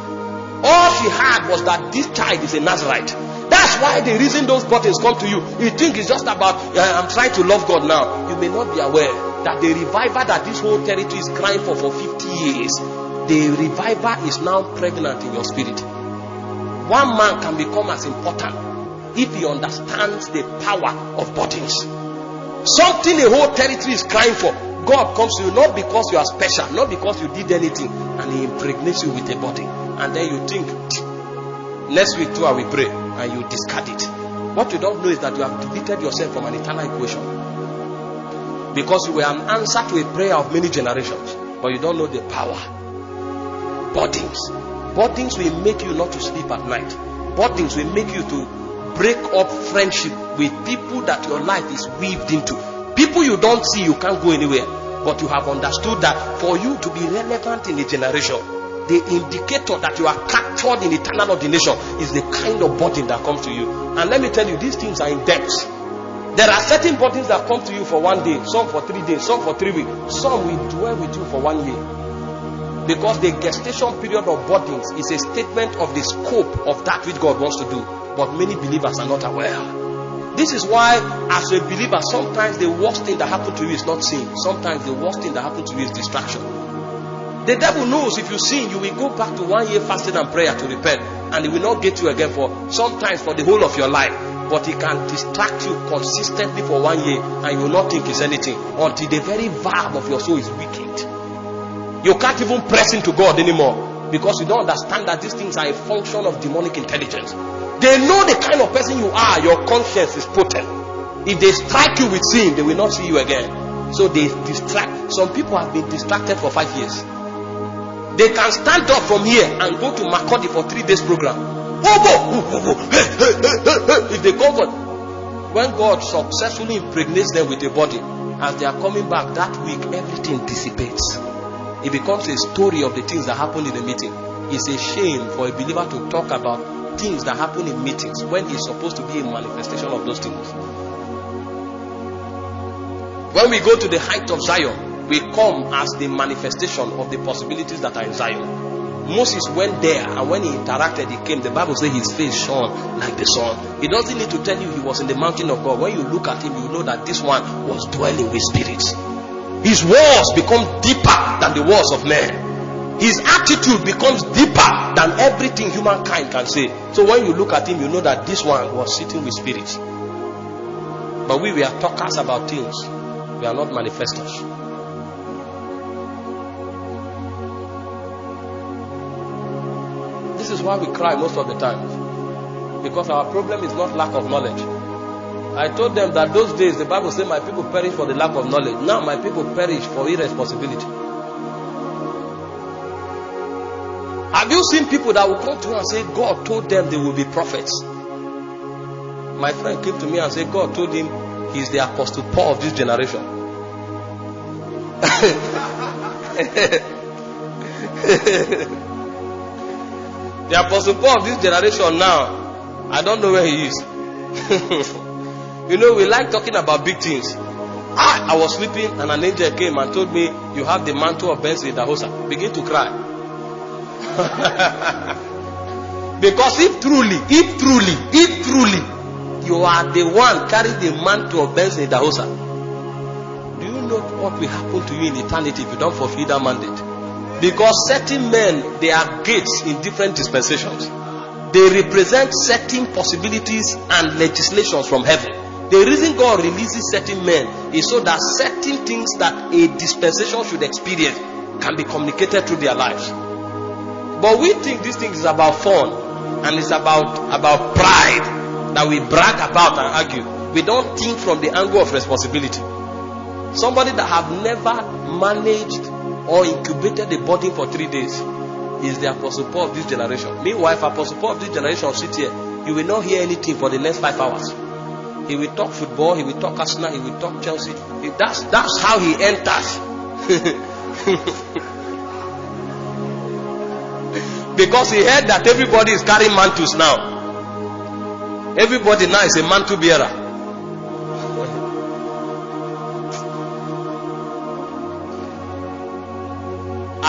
[SPEAKER 1] All she had was that this child is a Nazarite. That's why the reason those burdens come to you. You think it's just about, I'm trying to love God now. You may not be aware that the revival that this whole territory is crying for for 50 years, the revival is now pregnant in your spirit. One man can become as important if he understands the power of burdens. Something a whole territory is crying for. God comes to you not because you are special, not because you did anything, and He impregnates you with a body. And then you think, next week too I will pray, and you discard it. What you don't know is that you have deleted yourself from an eternal equation. Because you were an answer to a prayer of many generations, but you don't know the power. Burdens. Burdens will make you not to sleep at night. Burdens will make you to break up friendship with people that your life is weaved into. People you don't see, you can't go anywhere. But you have understood that for you to be relevant in a generation, the indicator that you are captured in eternal ordination is the kind of burden that comes to you. And let me tell you, these things are in depth. There are certain burdens that come to you for one day, some for three days, some for three weeks, some will dwell with you for one year. Because the gestation period of burdens is a statement of the scope of that which God wants to do. But many believers are not aware. This is why, as a believer, sometimes the worst thing that happened to you is not sin. Sometimes the worst thing that happened to you is distraction. The devil knows if you sin, you will go back to one year fasting and prayer to repent, and he will not get you again for sometimes for the whole of your life. But he can distract you consistently for one year, and you will not think it's anything until the very valve of your soul is weakened. You can't even press into God anymore because you don't understand that these things are a function of demonic intelligence. They know the kind of person you are. Your conscience is potent. If they strike you with sin, they will not see you again. So they distract. Some people have been distracted for five years. They can stand up from here and go to Makurdi for three days program. If they go for when God successfully impregnates them with a body, as they are coming back that week, everything dissipates. It becomes a story of the things that happened in the meeting. It's a shame for a believer to talk about things that happen in meetings when it's supposed to be a manifestation of those things. When we go to the height of Zion, we come as the manifestation of the possibilities that are in Zion. Moses went there and when he interacted, he came. The Bible says his face shone like the sun. He doesn't need to tell you he was in the mountain of God. When you look at him, you know that this one was dwelling with spirits. His walls become deeper than the walls of men his attitude becomes deeper than everything humankind can say. So when you look at him, you know that this one was sitting with spirits. But we, we are talkers about things, we are not manifestors. This is why we cry most of the time. Because our problem is not lack of knowledge. I told them that those days the Bible said my people perish for the lack of knowledge. Now my people perish for irresponsibility. Have you seen people that will come to you and say, God told them they will be prophets? My friend came to me and said, God told him he's the apostle Paul of this generation. the apostle Paul of this generation now, I don't know where he is. you know, we like talking about big things. I, was sleeping and an angel came and told me, You have the mantle of Benson Idahosa. Begin to cry. because if truly, if truly, if truly, you are the one carrying the mantle of Benson Idahosa, do you know what will happen to you in eternity if you don't fulfill that mandate? Because certain men, they are gates in different dispensations. They represent certain possibilities and legislations from heaven. The reason God releases certain men is so that certain things that a dispensation should experience can be communicated through their lives. But we think this thing is about fun and it's about about pride that we brag about and argue. We don't think from the angle of responsibility. Somebody that have never managed or incubated the body for three days is the apostle Paul of this generation. Meanwhile, if apostle Paul of this generation sit here, you will not hear anything for the next five hours. He will talk football, he will talk Arsenal, he will talk Chelsea. That's that's how he enters. Because he heard that everybody is carrying mantles now. Everybody now is a mantle bearer.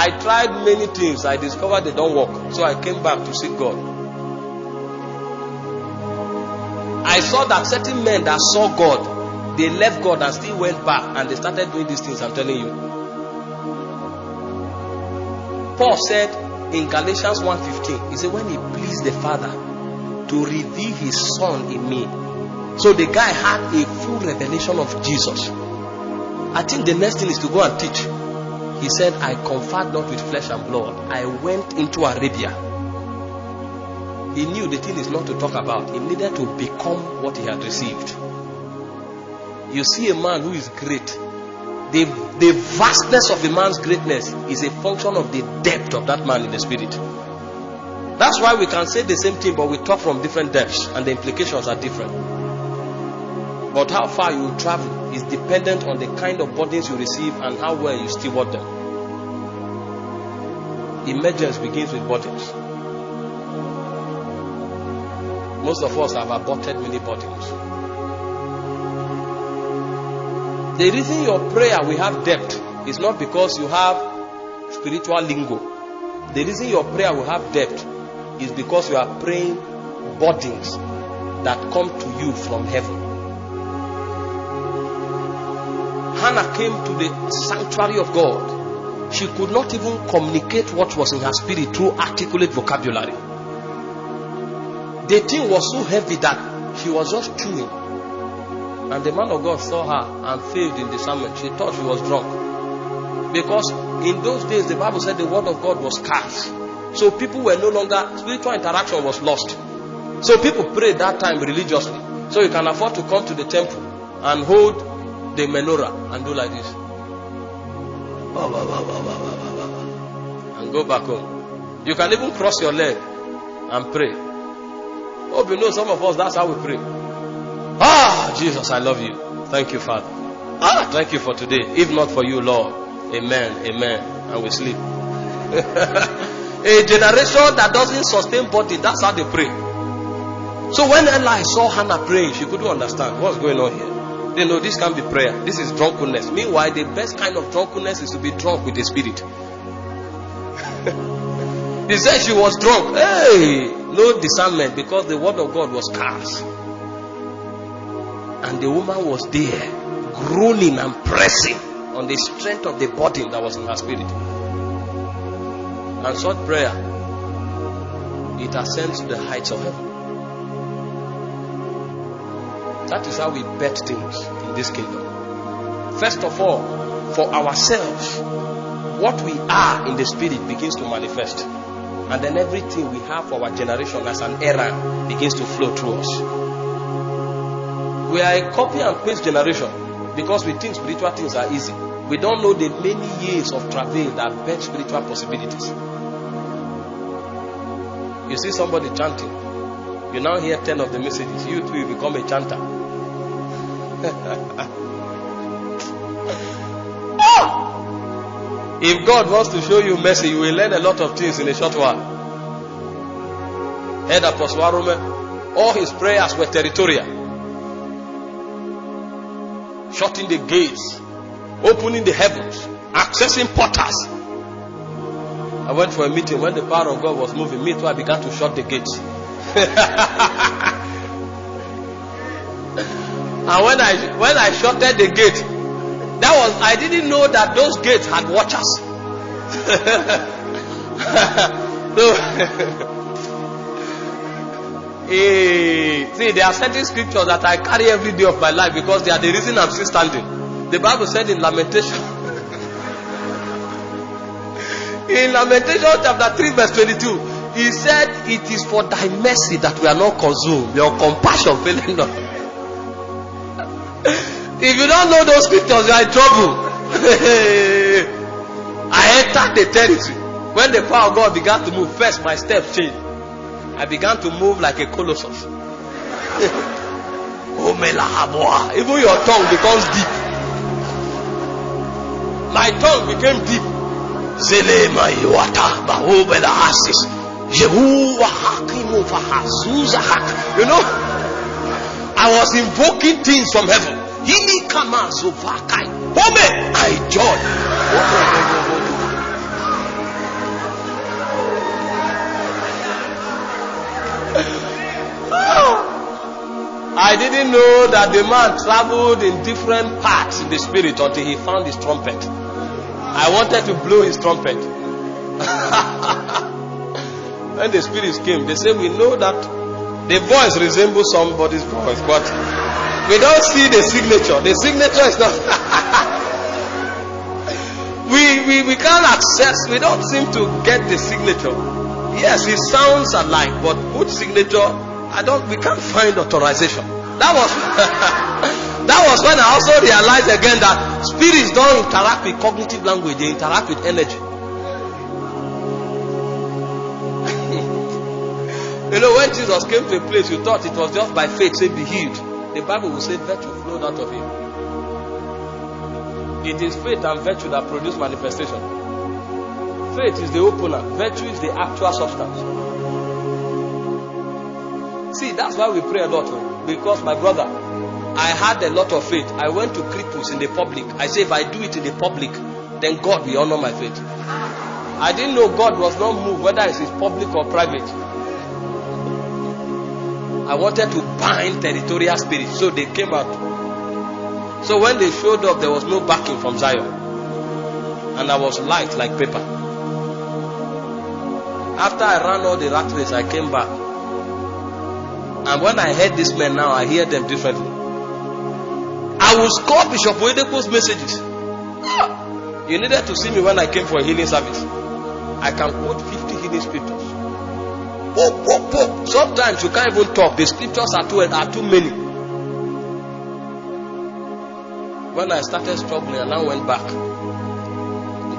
[SPEAKER 1] I tried many things. I discovered they don't work. So I came back to seek God. I saw that certain men that saw God, they left God and still went back and they started doing these things. I'm telling you. Paul said in Galatians 1:15, he said, When he pleased the Father to reveal his son in me. So the guy had a full revelation of Jesus. I think the next thing is to go and teach. He said, I conferred not with flesh and blood. I went into Arabia. He knew the thing is not to talk about. He needed to become what he had received. You see a man who is great. The, the vastness of a man's greatness is a function of the depth of that man in the spirit. That's why we can say the same thing, but we talk from different depths, and the implications are different. But how far you travel is dependent on the kind of burdens you receive and how well you steward them. Emergence begins with burdens. Most of us have aborted many burdens. The reason your prayer will have depth is not because you have spiritual lingo. The reason your prayer will have depth is because you are praying burdens that come to you from heaven. Came to the sanctuary of God. She could not even communicate what was in her spirit through articulate vocabulary. The thing was so heavy that she was just chewing. And the man of God saw her and failed in discernment. She thought she was drunk. Because in those days, the Bible said the word of God was scarce. So people were no longer, spiritual interaction was lost. So people prayed that time religiously. So you can afford to come to the temple and hold the menorah and do like this. And go back home. You can even cross your leg and pray. Hope you know some of us, that's how we pray. Ah, Jesus, I love you. Thank you, Father. Ah, thank you for today. If not for you, Lord. Amen. Amen. And we sleep. A generation that doesn't sustain body, that's how they pray. So when Eli saw Hannah praying, she couldn't understand what's going on here. They know this can't be prayer. This is drunkenness. Meanwhile, the best kind of drunkenness is to be drunk with the spirit. he said she was drunk. Hey, no discernment because the word of God was scarce. And the woman was there, groaning and pressing on the strength of the burden that was in her spirit and sought prayer, it ascends to the heights of heaven. That is how we bet things in this kingdom. First of all, for ourselves, what we are in the spirit begins to manifest. And then everything we have for our generation as an errand begins to flow through us. We are a copy and paste generation because we think spiritual things are easy. We don't know the many years of travail that bet spiritual possibilities. You see somebody chanting, you now hear 10 of the messages, you too will become a chanter. if God wants to show you mercy, you will learn a lot of things in a short while. Head Apostle Arome, all his prayers were territorial. Shutting the gates, opening the heavens, accessing portals. I went for a meeting when the power of God was moving. Me too, I began to shut the gates. and when I when I shutted the gate, that was I didn't know that those gates had watchers. so Hey, see, there are certain scriptures that I carry every day of my life because they are the reason I'm still standing. The Bible said in Lamentation, in Lamentation chapter 3, verse 22, he said, It is for thy mercy that we are not consumed, your compassion failing not. If you don't know those scriptures, you are in trouble. I entered the territory. When the power of God began to move, first my steps changed. I began to move like a colossus. Even your tongue becomes deep. My tongue became deep. You know, I was invoking things from heaven. Hili kama zuvakai. Home, I joy. I didn't know that the man traveled in different parts in the spirit until he found his trumpet. I wanted to blow his trumpet. when the spirits came, they said, We know that the voice resembles somebody's voice, but we don't see the signature. The signature is not. we, we, we can't access, we don't seem to get the signature. Yes, it sounds alike, but which signature? I don't, we can't find authorization. That was, that was when I also realized again that spirits don't interact with cognitive language, they interact with energy. You know, when Jesus came to a place, you thought it was just by faith, say, be healed. The Bible will say, virtue flowed out of him. It is faith and virtue that produce manifestation. Faith is the opener, virtue is the actual substance. See, that's why we pray a lot. Oh. Because, my brother, I had a lot of faith. I went to cripples in the public. I say, if I do it in the public, then God will honor my faith. I didn't know God was not moved, whether it's public or private. I wanted to bind territorial spirits, so they came out. So when they showed up, there was no backing from Zion, and I was light like paper. After I ran all the rat race, I came back. And when I heard these men now, I hear them differently. I will score Bishop Oyedepo's messages. You needed to see me when I came for a healing service. I can quote 50 healing scriptures. Sometimes you can't even talk. The scriptures are too, are too many. When I started struggling and I went back,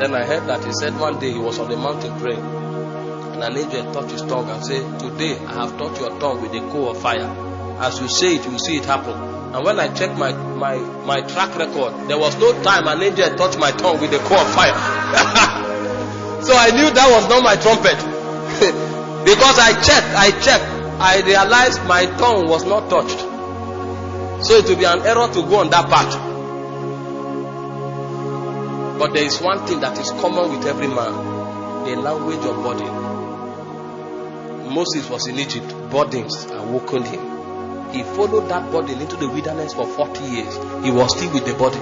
[SPEAKER 1] then I heard that he said one day he was on the mountain praying. And an angel touched his tongue and said, Today I have touched your tongue with a coal of fire. As you say it, you will see it happen. And when I checked my, my, my track record, there was no time an angel touched my tongue with a coal of fire. so I knew that was not my trumpet. Because I checked, I checked, I realized my tongue was not touched. So it will be an error to go on that part. But there is one thing that is common with every man the language of body. Moses was in Egypt, burdens awoken him. He followed that burden into the wilderness for 40 years. He was still with the body.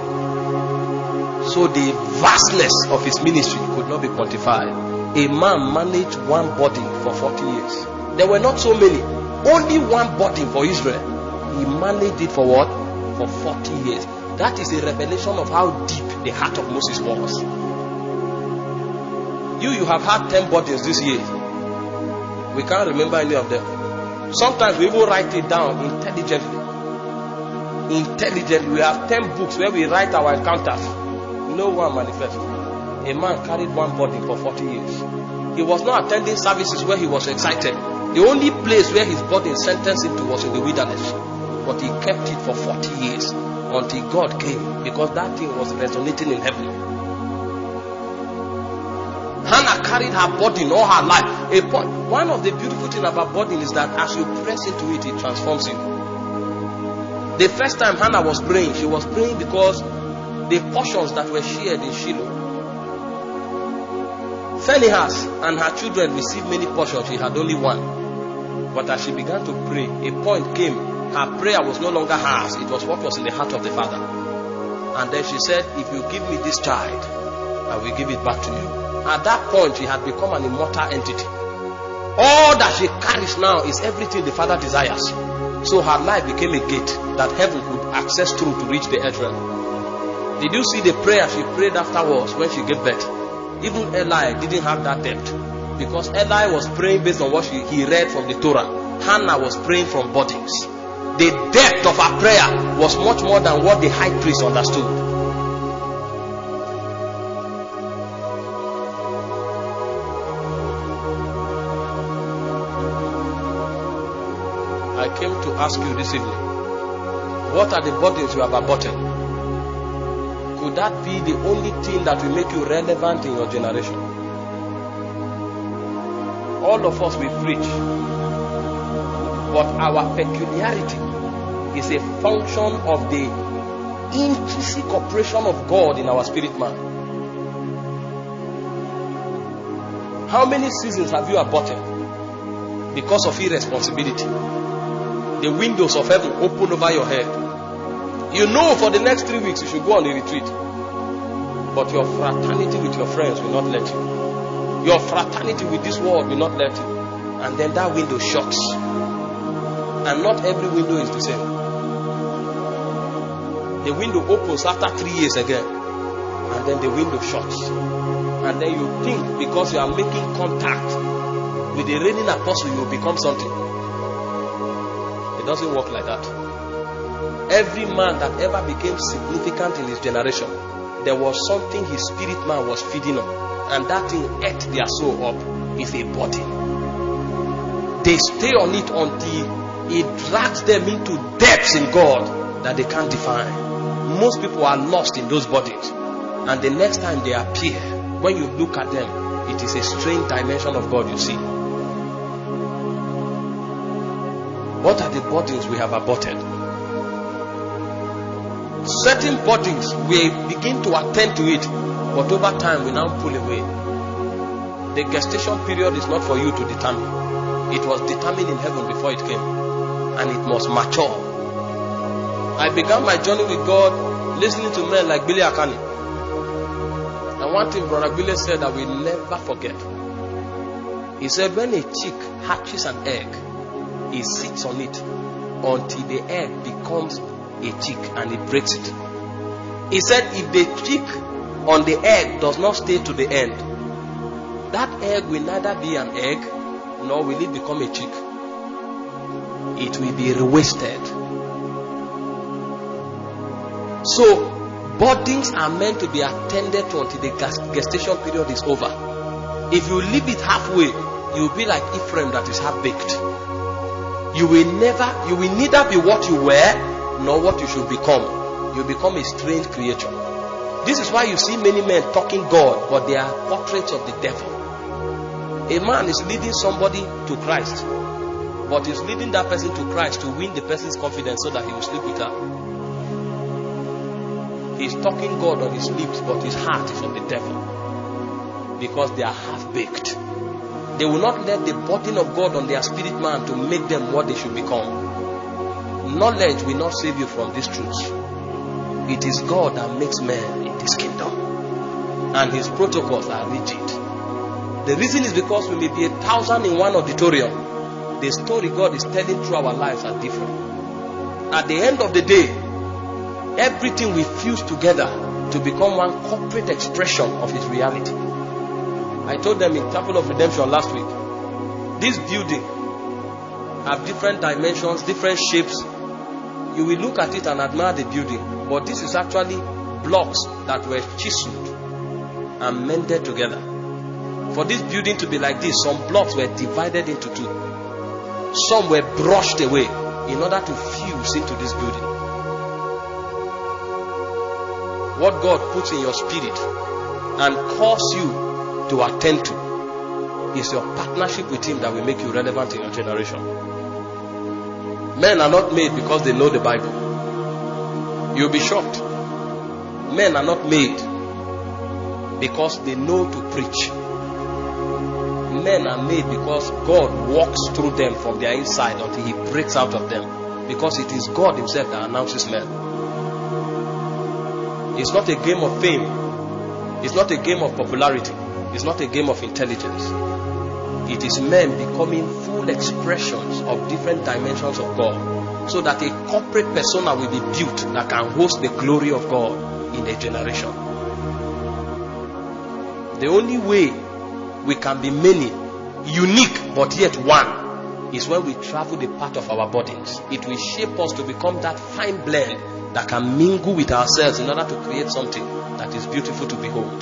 [SPEAKER 1] So the vastness of his ministry could not be quantified a man managed one body for 40 years. There were not so many, only one body for Israel. He managed it for what? For 40 years. That is a revelation of how deep the heart of Moses was. You, you have had 10 bodies this year. We can't remember any of them. Sometimes we even write it down intelligently. Intelligently. We have 10 books where we write our encounters. No one manifests a man carried one body for 40 years. He was not attending services where he was excited. The only place where his body sentenced him to was in the wilderness. But he kept it for 40 years until God came because that thing was resonating in heaven. Hannah carried her burden all her life. A point. One of the beautiful things about burden is that as you press into it, it transforms you. The first time Hannah was praying, she was praying because the portions that were shared in Shiloh Peninnah and her children received many portions. She had only one. But as she began to pray, a point came. Her prayer was no longer hers. It was what was in the heart of the Father. And then she said, If you give me this child, I will give it back to you. At that point, she had become an immortal entity. All that she carries now is everything the Father desires. So her life became a gate that heaven could access through to reach the earth realm. Did you see the prayer she prayed afterwards when she gave birth? Even Eli didn't have that depth. Because Eli was praying based on what he read from the Torah. Hannah was praying from bodies. The depth of her prayer was much more than what the high priest understood. I came to ask you this evening what are the burdens you have aborted? Could that be the only thing that will make you relevant in your generation? All of us will preach, but our peculiarity is a function of the intrinsic operation of God in our spirit man. How many seasons have you aborted because of irresponsibility? the windows of heaven open over your head. You know for the next three weeks you should go on a retreat. But your fraternity with your friends will not let you. Your fraternity with this world will not let you. And then that window shuts. And not every window is the same. The window opens after three years again. And then the window shuts. And then you think because you are making contact with the reigning apostle, you will become something. It doesn't work like that. Every man that ever became significant in his generation, there was something his spirit man was feeding on. And that thing ate their soul up with a body. They stay on it until it drags them into depths in God that they can't define. Most people are lost in those bodies. And the next time they appear, when you look at them, it is a strange dimension of God you see. What are the bodies we have aborted? Certain bodies, we begin to attend to it, but over time we now pull away. The gestation period is not for you to determine. It was determined in heaven before it came, and it must mature. I began my journey with God listening to men like Gbile Akanni. And one thing Brother Gbile said I will never forget. He said, when a chick hatches an egg, he sits on it until the egg becomes a chick and it breaks it. He said, if the chick on the egg does not stay to the end, that egg will neither be an egg nor will it become a chick. It will be wasted. So, bodies are meant to be attended to until the gestation period is over. If you leave it halfway, you'll be like Ephraim that is half baked. You will never, you will neither be what you were nor what you should become. You become a strange creature. This is why you see many men talking God, but they are portraits of the devil. A man is leading somebody to Christ, but is leading that person to Christ to win the person's confidence so that he will sleep with her. He's talking God on his lips, but his heart is on the devil. Because they are half baked. They will not let the burden of God on their spirit man to make them what they should become. Knowledge will not save you from these truths. It is God that makes men in this kingdom. And his protocols are rigid. The reason is because we may be a thousand in one auditorium. The story God is telling through our lives are different. At the end of the day, Everything we fuse together to become one corporate expression of His reality. I told them in Chapel of Redemption last week. This building have different dimensions, different shapes. You will look at it and admire the building, but this is actually blocks that were chiseled and mended together. For this building to be like this, some blocks were divided into two. Some were brushed away in order to fuse into this building. what God puts in your spirit and calls you to attend to is your partnership with Him that will make you relevant in your generation. Men are not made because they know the Bible. You'll be shocked. Men are not made because they know to preach. Men are made because God walks through them from their inside until He breaks out of them. Because it is God Himself that announces men. It's not a game of fame. It's not a game of popularity. It's not a game of intelligence. It is men becoming full expressions of different dimensions of God so that a corporate persona will be built that can host the glory of God in a generation. The only way we can be many, unique but yet one, is when we travel the path of our bodies. It will shape us to become that fine blend that can mingle with ourselves in order to create something that is beautiful to behold.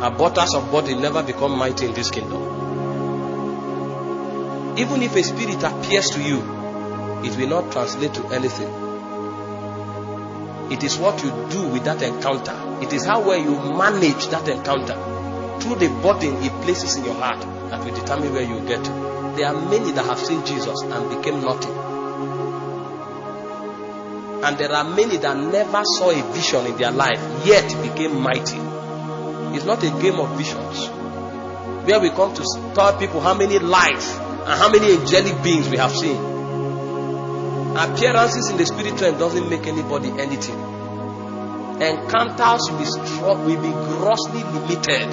[SPEAKER 1] Aborters of body never become mighty in this kingdom. Even if a spirit appears to you, it will not translate to anything. It is what you do with that encounter. It is how well you manage that encounter through the burden it places in your heart that will determine where you get to. There are many that have seen Jesus and became nothing. And there are many that never saw a vision in their life, yet became mighty. It's not a game of visions. Where we come to tell people how many lives And how many angelic beings we have seen. Appearances in the spirit realm doesn't make anybody anything. Encounters will be, will be grossly limited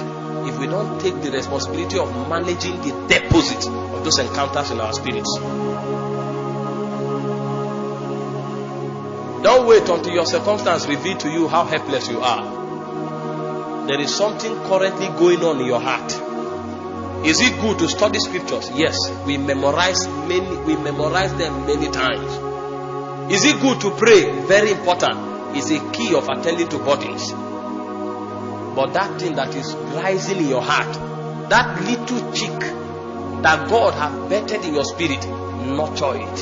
[SPEAKER 1] if we don't take the responsibility of managing the deposit of those encounters in our spirits. Don't wait until your circumstance reveal to you how helpless you are. There is something currently going on in your heart. Is it good to study scriptures? Yes, we memorize many we memorize them many times. Is it good to pray? Very important. Is a key of attending to bodies. But that thing that is rising in your heart, that little chick that God has bettered in your spirit, nurture it.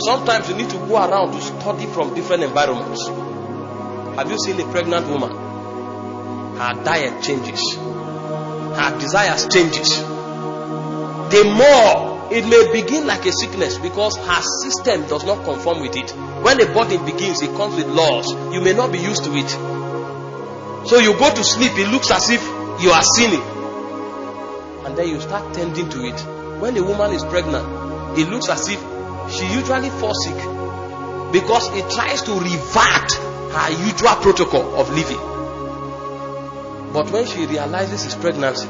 [SPEAKER 1] Sometimes you need to go around to study from different environments. Have you seen a pregnant woman? Her diet changes. Her desires changes. The more it may begin like a sickness because her system does not conform with it. When a body begins, it comes with laws. You may not be used to it. So you go to sleep, it looks as if you are sinning. And then you start tending to it. When a woman is pregnant, it looks as if she usually falls sick because it tries to revert her usual protocol of living. But when she realizes it's pregnancy,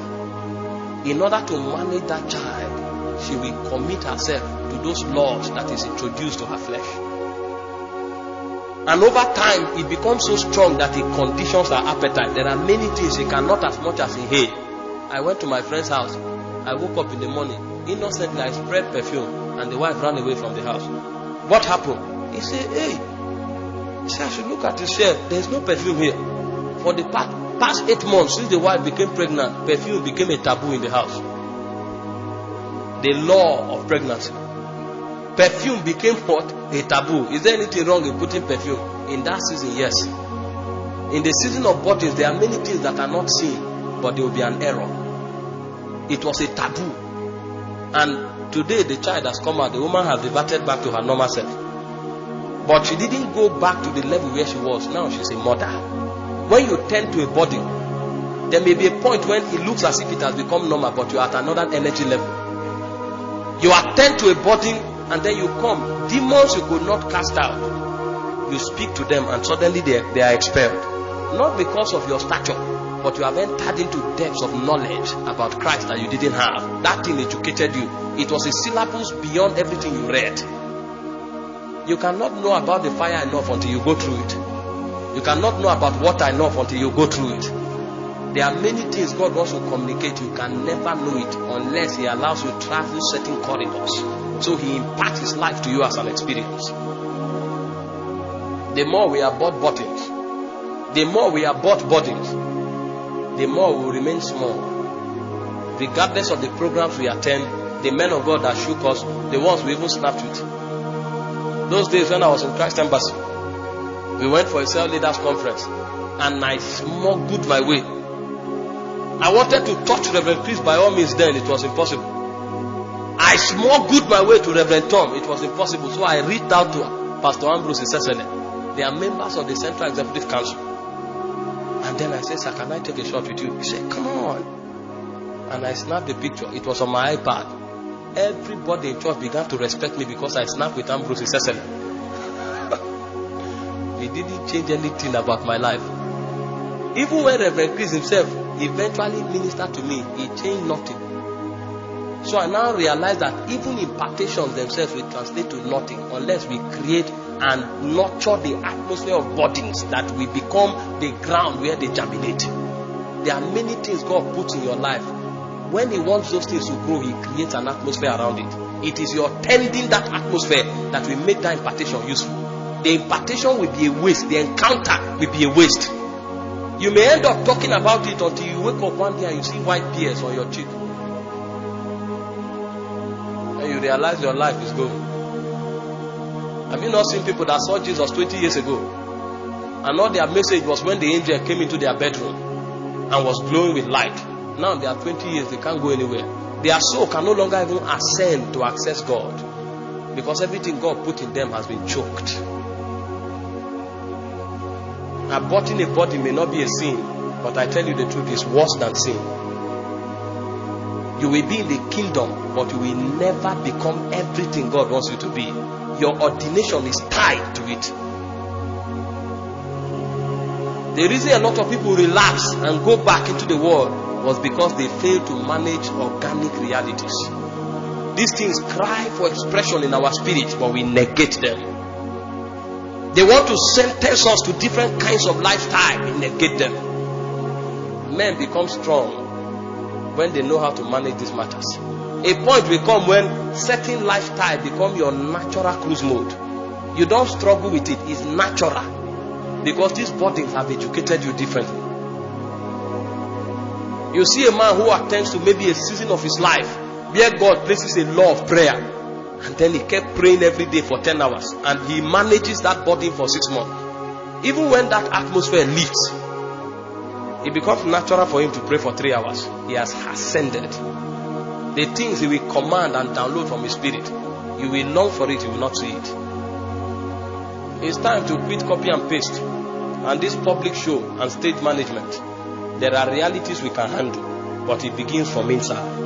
[SPEAKER 1] in order to manage that child, she will commit herself to those laws that is introduced to her flesh. And over time, it becomes so strong that it conditions her appetite. There are many things she cannot as much as inhale. I went to my friend's house. I woke up in the morning. Innocently, I spread perfume, and the wife ran away from the house. What happened? He said, Hey, he said, I should look at the shelf. There's no perfume here. For the past, past eight months, since the wife became pregnant, perfume became a taboo in the house the law of pregnancy. Perfume became what? A taboo. Is there anything wrong in putting perfume? In that season, yes. In the season of bottles, there are many things that are not seen, but there will be an error. It was a taboo. And today, the child has come out, the woman has reverted back to her normal self. But she didn't go back to the level where she was. Now she's a mother. When you tend to a body, there may be a point when it looks as if it has become normal, but you're at another energy level. You attend to a body and then you come. Demons you could not cast out. You speak to them and suddenly they, they are expelled. Not because of your stature, but you have entered into depths of knowledge about Christ that you didn't have. That thing educated you. It was a syllabus beyond everything you read. You cannot know about the fire enough until you go through it. You cannot know about what I enough until you go through it. There are many things God wants to communicate. You can never know it unless He allows you to travel certain corridors. So He imparts His life to you as an experience. The more we are bought bodies, the more we are bought bodies, the more we remain small. Regardless of the programs we attend, the men of God that shook us, the ones we even snapped with. Those days when I was in Christ Embassy, we went for a cell leaders conference and I smuggled my way I wanted to touch Reverend Chris by all means then, it was impossible. I smuggled my way to Reverend Tom, it was impossible. So I reached out to Pastor Ambrose Isesele. They are members of the Central Executive Council. And then I said, Sir, can I take a shot with you? He said, Come on. And I snapped the picture. It was on my iPad. Everybody in church began to respect me because I snapped with Ambrose Isesele. He didn't change anything about my life. Even when Reverend Chris himself eventually ministered to me, he changed nothing. So I now realize that even impartations themselves will translate to nothing unless we create and nurture the atmosphere of bodies that will become the ground where they germinate. There are many things God puts in your life. When He wants those things to grow, He creates an atmosphere around it. It is your tending that atmosphere that will make that impartation useful. The impartation will be a waste, the encounter will be a waste. You may end up talking about it until you wake up one day and you see white tears on your cheek. And you realize your life is going. Have you not seen people that saw Jesus 20 years ago? And all their message was when the angel came into their bedroom and was glowing with light. Now they are 20 years, they can't go anywhere. Their soul can no longer even ascend to access God because everything God put in them has been choked. Aborting a body may not be a sin, but I tell you the truth, it's worse than sin. You will be in the kingdom, but you will never become everything God wants you to be. Your ordination is tied to it. The reason a lot of people relapse and go back into the world was because they failed to manage organic realities. These things cry for expression in our spirit, but we negate them. They want to sentence us to different kinds of lifestyle, we negate them. Men become strong when they know how to manage these matters. A point will come when certain lifestyle become your natural cruise mode. You don't struggle with it, it's natural. Because these bodies have educated you differently. You see a man who attends to maybe a season of his life where God places a law of prayer. And then he kept praying every day for 10 hours. And he manages that body for six months. Even when that atmosphere lifts, it becomes natural for him to pray for three hours. He has ascended. The things he will command and download from his spirit, you will long for it, you will not see it. It's time to quit copy and paste. And this public show and stage management, there are realities we can handle, but it begins from inside.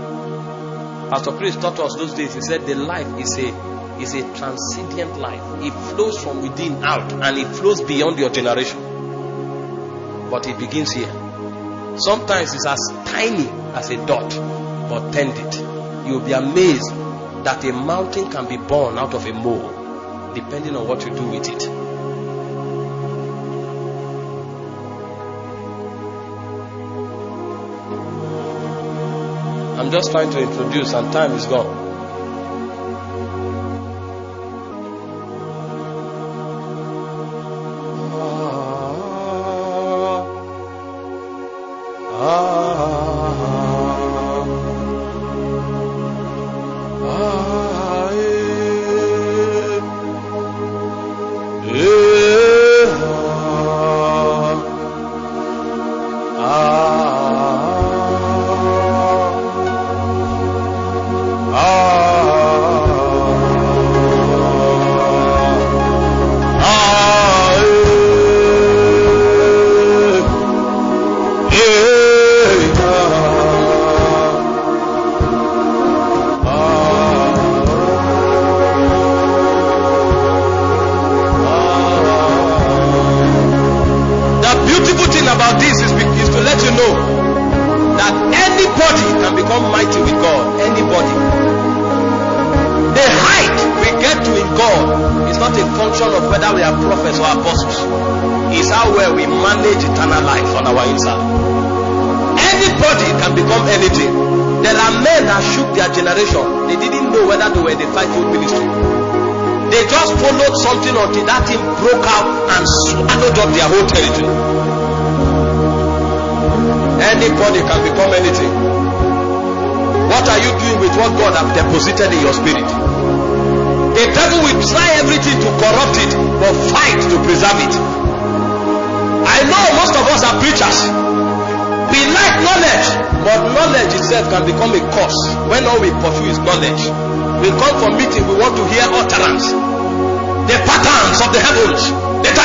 [SPEAKER 1] Pastor Chris taught us those days, he said the life is a is a transcendent life. It flows from within out and it flows beyond your generation. But it begins here. Sometimes it's as tiny as a dot but tend it, you'll be amazed that a mountain can be born out of a mole, depending on what you do with it. I'm just trying to introduce, and time is gone. deposited in your spirit. The devil will try everything to corrupt it, but fight to preserve it. I know most of us are preachers. We like knowledge, but knowledge itself can become a curse when all we pursue is knowledge. We come for meeting, we want to hear utterance, the patterns of the heavens.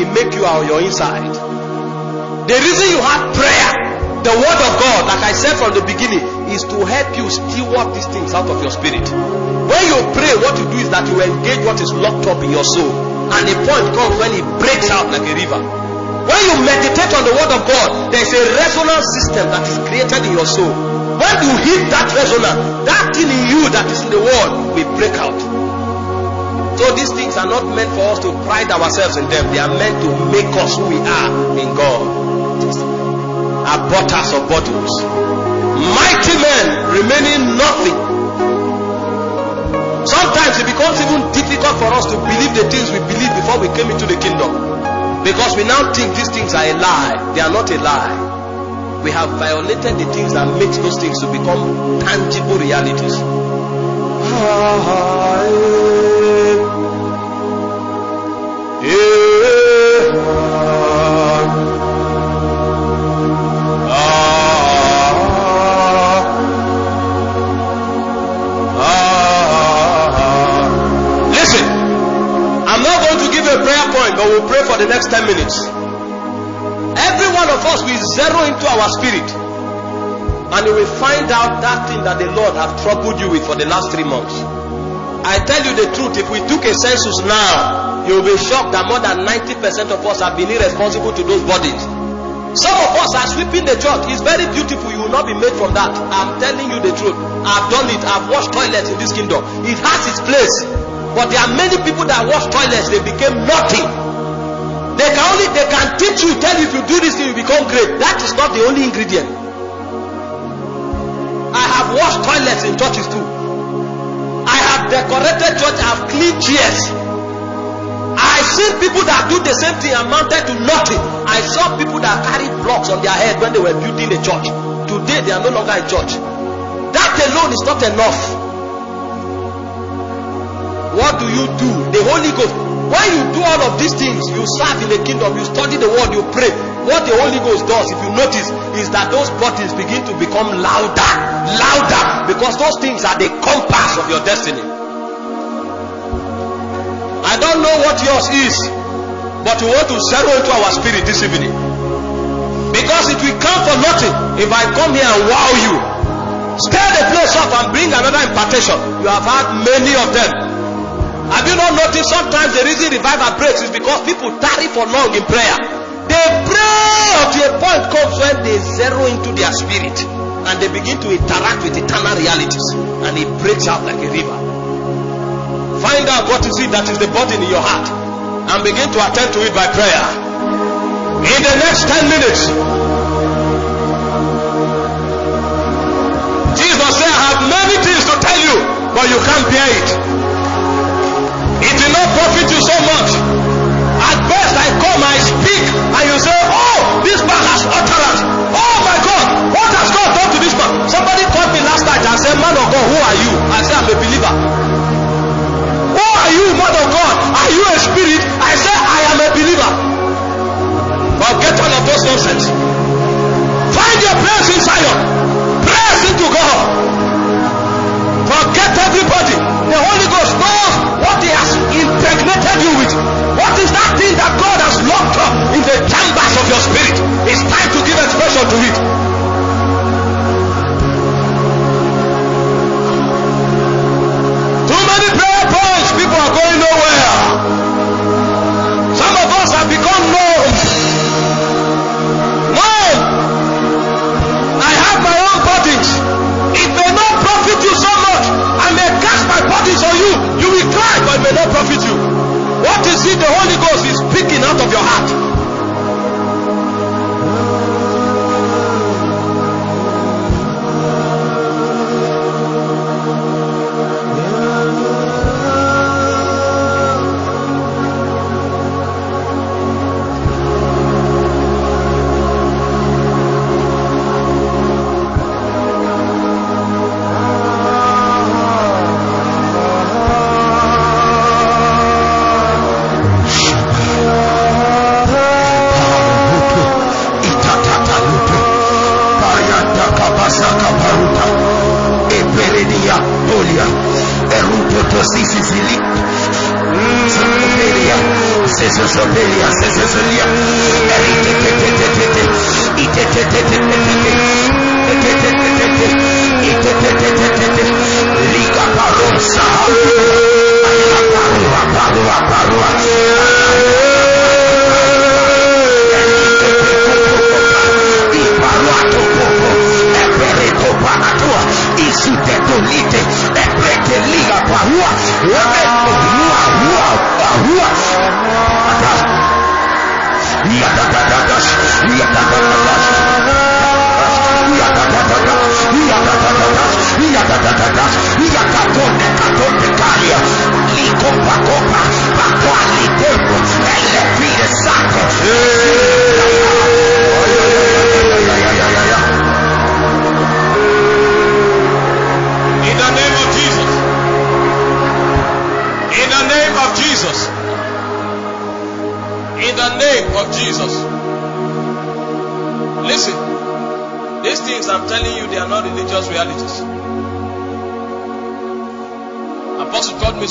[SPEAKER 1] will make you on your inside. The reason you have prayer, the word of God, like I said from the beginning, is to help you steward these things out of your spirit. When you pray, what you do is that you engage what is locked up in your soul. And the point comes when it breaks out like a river. When you meditate on the word of God, there's a resonance system that is created in your soul. When you hit that resonance, that thing in you that is in the world will break out. So these things are not meant for us to pride ourselves in them. They are meant to make us who we are in God. Aborters of bottles. Mighty men remaining nothing. Sometimes it becomes even difficult for us to believe the things we believed before we came into the kingdom. Because we now think these things are a lie. They are not a lie. we have violated the things that makes those things to become tangible realities. have troubled you with for the last three months. I tell you the truth, if we took a census now, you'll be shocked that more than 90% of us have been irresponsible to those bodies. Some of us are sweeping the church. It's very beautiful. You will not be made from that. I'm telling you the truth. I've done it. I've washed toilets in this kingdom. It has its place. But there are many people that wash toilets, they became nothing. They can only they can teach you, tell you if you do this thing, you become great. That is not the only ingredient. I have washed toilets in churches too. I have decorated church, I have cleaned chairs. Seen people that do the same thing amounted to nothing. I saw people that carry blocks on their head when they were building a church. Today they are no longer in church. That alone is not enough. What do you do? The Holy Ghost. When you do all of these things, you serve in the kingdom, you study the word, you pray. What the Holy Ghost does, if you notice, is that those bodies begin to become louder, louder, because those things are the compass of your destiny. Don't know what yours is, but we want to zero into our spirit this evening. Because it will come for nothing if I come here and wow you. Stir the place up and bring another impartation. You have had many of them. Have you not noticed sometimes the reason revival breaks is because people tarry for long in prayer? They pray to a point comes when they zero into their spirit and they begin to interact with eternal realities and it breaks out like a river. Find out what is it that is the burden in your heart and begin to attend to it by prayer. In the next 10 minutes, Jesus said, I have many things to tell you, but you can't bear it. It will not profit you so much. At best, I come, I speak, and you say, Oh, this man has utterance. Oh my God, what has God done to this man? Somebody called me last night and said, Man of God, who are you? I said, I'm a believer. Are you, man of God? Are you a spirit? I said, I am a believer. Forget all of those nonsense. Find your place in Zion. Press into God. Forget everybody. The Holy Ghost knows what He has impregnated you with. What is that thing that God has locked up in the chambers of your spirit? It's time to give expression to it.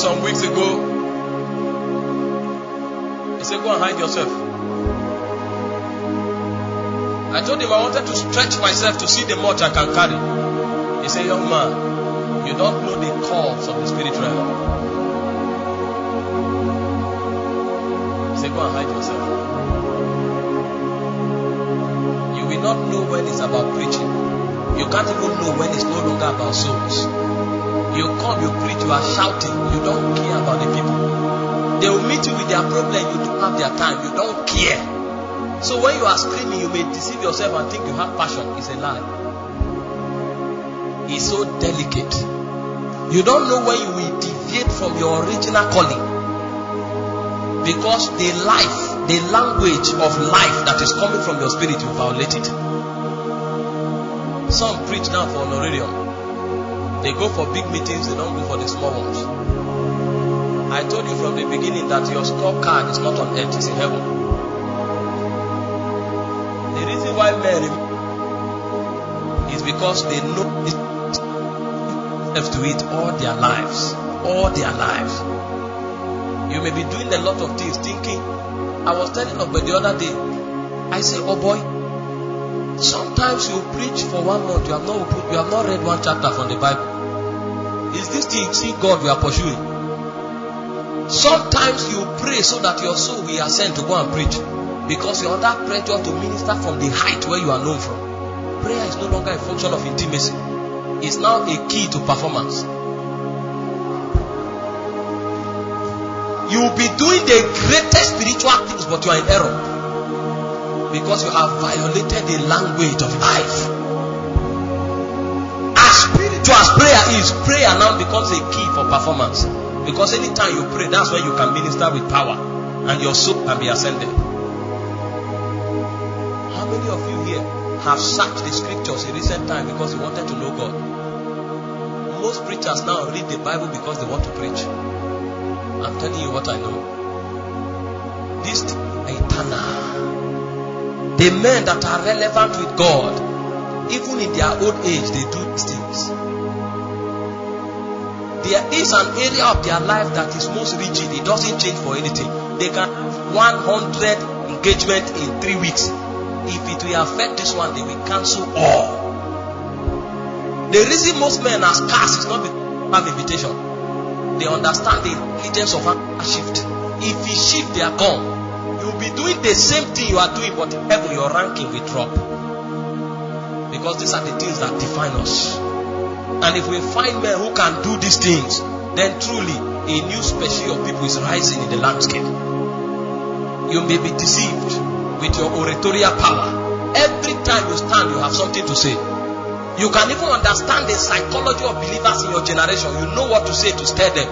[SPEAKER 1] Some weeks ago. He said, Go and hide yourself. I told him I wanted to stretch myself to see the much I can carry. He said, Young man, you don't know the cause of the spirit realm. He said, Go and hide yourself. You will not know when it's about preaching. You can't even know when it's no longer about souls. You come, you preach, you are shouting, you don't care about the people. They will meet you with their problem, you don't have their time, you don't care. So when you are screaming, you may deceive yourself and think you have passion. It's a lie. It's so delicate. You don't know when you will deviate from your original calling. Because the life, the language of life that is coming from your spirit, you violate it. Some preach now for honorarium. They go for big meetings, they don't go for the small ones. I told you from the beginning that your scorecard is not on earth, it's in heaven. The reason why men is because they know have to it all their lives. All their lives. You may be doing a lot of things thinking. I was telling Ogbe the other day, I say, Oh boy, sometimes you preach for one month, you have not you have not read one chapter from the Bible. Is this see God you are pursuing? Sometimes you pray so that your soul will ascend to go and preach because you're under pressure to minister from the height where you are known from. Prayer is no longer a function of intimacy, it's now a key to performance. You will be doing the greatest spiritual things, but you are in error because you have violated the language of life. As as prayer is, prayer now becomes a key for performance. Because anytime you pray, that's when you can minister with power and your soul can be ascended. How many of you here have searched the scriptures in recent time because you wanted to know God? Most preachers now read the Bible because they want to preach. I'm telling you what I know. This eternal. The men that are relevant with God, even in their old age, they do things. There is an area of their life that is most rigid. It doesn't change for anything. They can have 100 engagement in three weeks. If it will affect this one, they will cancel all. The reason most men are scarce is not because have invitation. They understand the intelligence of a shift. If you shift, they are gone. You'll be doing the same thing you are doing, but heaven, your ranking will drop. Because these are the things that define us. And if we find men who can do these things, then truly a new species of people is rising in the landscape. You may be deceived with your oratorial power. Every time you stand, you have something to say. You can even understand the psychology of believers in your generation. You know what to say to stir them.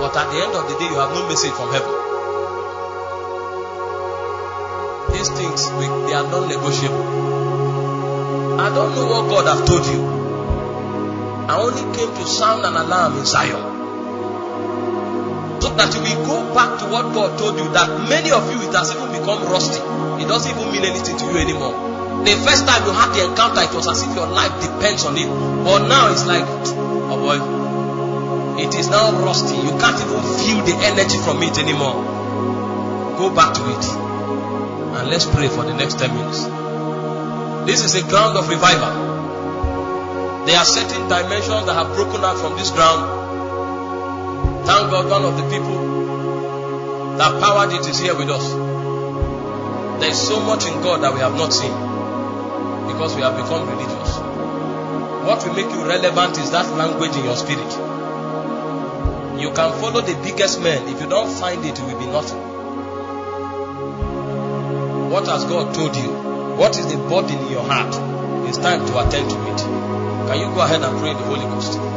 [SPEAKER 1] But at the end of the day, you have no message from heaven. These things, they are non negotiable. I don't know what God have told you. I only came to sound an alarm in Zion. So that you will go back to what God told you that many of you it has even become rusty. It doesn't even mean anything to you anymore. The first time you had the encounter, it was as if your life depends on it. But now it's like, oh boy, it is now rusty. You can't even feel the energy from it anymore. Go back to it. And let's pray for the next 10 minutes. This is a ground of revival. There are certain dimensions that have broken out from this ground. Thank God, one of the people that powered it is here with us. There is so much in God that we have not seen because we have become religious. What will make you relevant is that language in your spirit. You can follow the biggest men. If you don't find it, it will be nothing. What has God told you? What is the burden in your heart? It's time to attend to it. Can you go ahead and pray the Holy Ghost?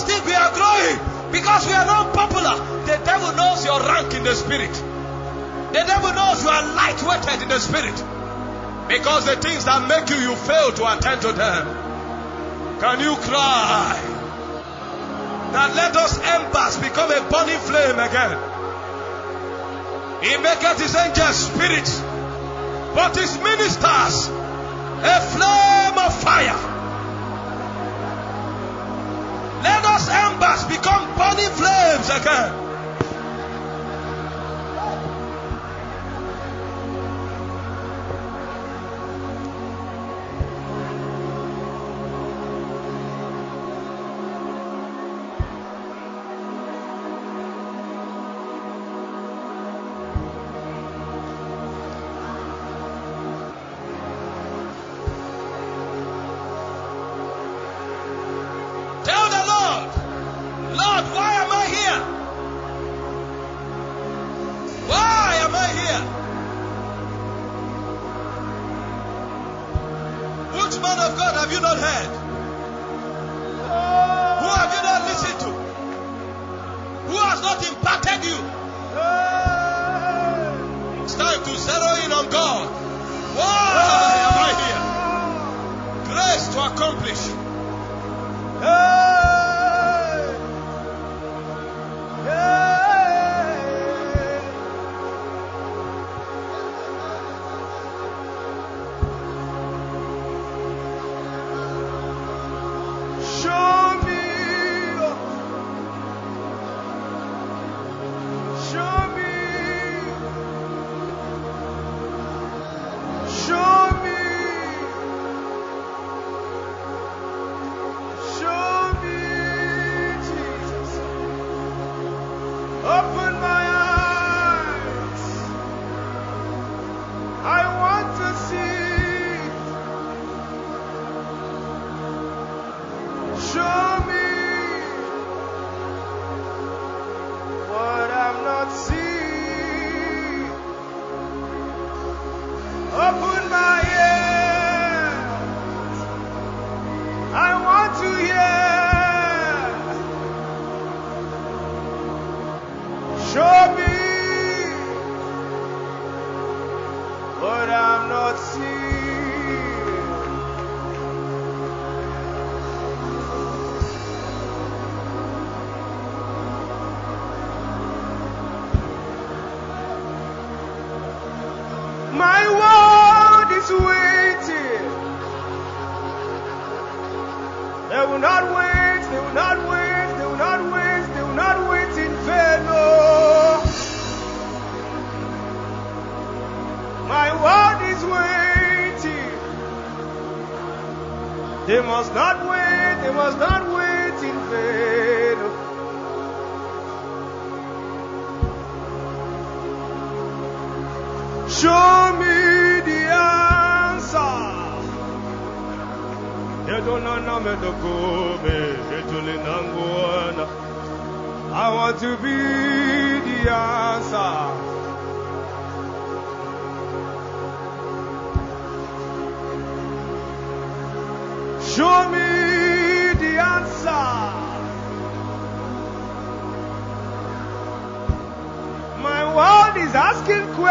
[SPEAKER 1] us think we are growing because we are not popular. The devil knows your rank in the spirit. The devil knows you are lightweighted in the spirit. Because the things that make you, you fail to attend to them. Can you cry? That let us embers become a burning flame again. He maketh his angels spirits, but his ministers a flame of fire. embers become burning flames again.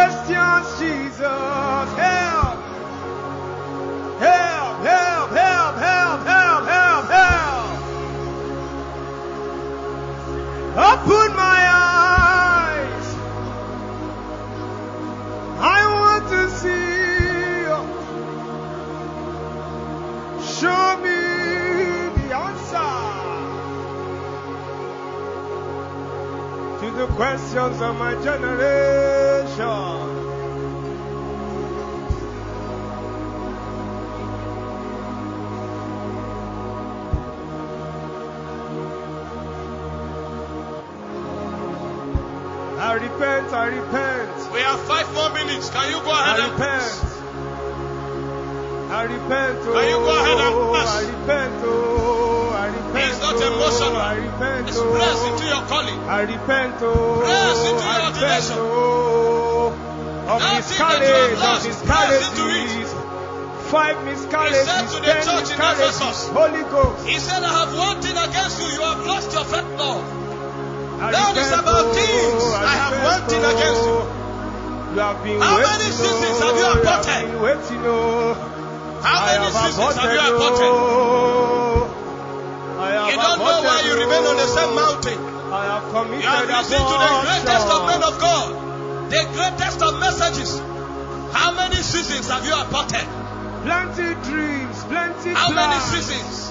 [SPEAKER 2] Questions, Jesus. Help! Help, help, help, help, help, help, help. Open my eyes. I want to see. Show me the answer to the questions of my generation.
[SPEAKER 1] Five
[SPEAKER 2] miscarriages,
[SPEAKER 1] said to the
[SPEAKER 2] ten
[SPEAKER 1] church in
[SPEAKER 2] miscarriages,
[SPEAKER 1] Ephesus,
[SPEAKER 2] Holy Ghost.
[SPEAKER 1] He said, I have one thing against you. You have lost your faith love. That is about
[SPEAKER 2] oh,
[SPEAKER 1] kings. I have one thing against you.
[SPEAKER 2] oh. You have been
[SPEAKER 1] How
[SPEAKER 2] waiting,
[SPEAKER 1] many seasons
[SPEAKER 2] oh,
[SPEAKER 1] have you aborted?
[SPEAKER 2] have been waiting, oh.
[SPEAKER 1] How
[SPEAKER 2] I
[SPEAKER 1] many
[SPEAKER 2] have
[SPEAKER 1] seasons have you
[SPEAKER 2] aborted, oh. Have
[SPEAKER 1] You don't know why you remain on the
[SPEAKER 2] oh.
[SPEAKER 1] same mountain.
[SPEAKER 2] I have committed
[SPEAKER 1] You have listened to the greatest of men of God, the greatest of messages. How many seasons have you aborted?
[SPEAKER 2] Plenty dreams, plenty
[SPEAKER 1] How many seasons?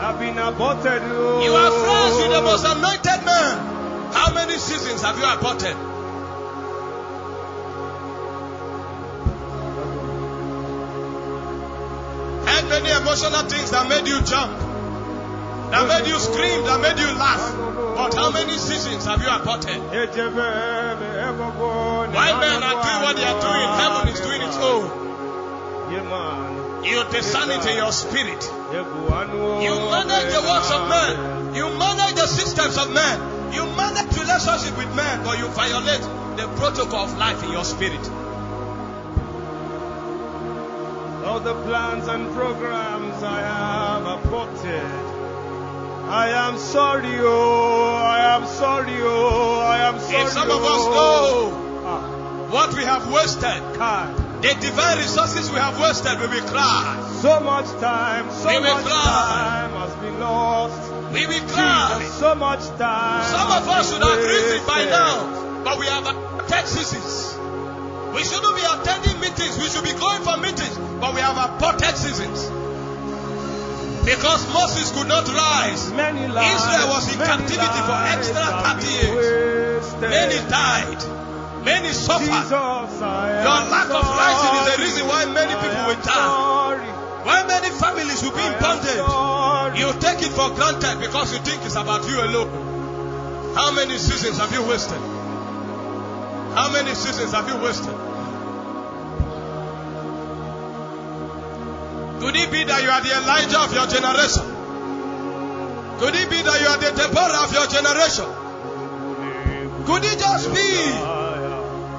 [SPEAKER 2] have been aborted. Oh.
[SPEAKER 1] You are friends with the most anointed man. How many seasons have you aborted? Had many emotional things that made you jump, that made you scream, that made you laugh. But how many seasons have you aborted? Why men are doing what they are doing, heaven is doing its own. You discern it in your spirit. You manage the works of men. You manage the systems of men. You manage relationship with men, but you violate the protocol of life in your spirit.
[SPEAKER 2] All the plans and programs I have aborted. I am sorry, oh, I am sorry, oh, I am sorry.
[SPEAKER 1] If some of us
[SPEAKER 2] oh.
[SPEAKER 1] know
[SPEAKER 2] Ah,
[SPEAKER 1] what we have wasted,
[SPEAKER 2] God.
[SPEAKER 1] The divine resources we have wasted, we will cry.
[SPEAKER 2] So much time, so
[SPEAKER 1] We will
[SPEAKER 2] much
[SPEAKER 1] cry.
[SPEAKER 2] time has been lost.
[SPEAKER 1] We will cry.
[SPEAKER 2] Jesus, so much time.
[SPEAKER 1] Some of us should have risen by now, but we have seasons. We shouldn't be attending meetings. We should be going for meetings, but we have aborted seasons. Because Moses could not rise. Israel was in captivity for extra 30 years.
[SPEAKER 2] wasted.
[SPEAKER 1] Many died. Many suffer.
[SPEAKER 2] Jesus,
[SPEAKER 1] Your lack of rising is the reason why many people will die.
[SPEAKER 2] sorry.
[SPEAKER 1] Why many families will be
[SPEAKER 2] I
[SPEAKER 1] in bondage. You take it for granted because you think it's about you alone. How many seasons have you wasted? How many seasons have you wasted? Could it be that you are the Elijah of your generation? Could it be that you are the Deborah of your generation? Could it just be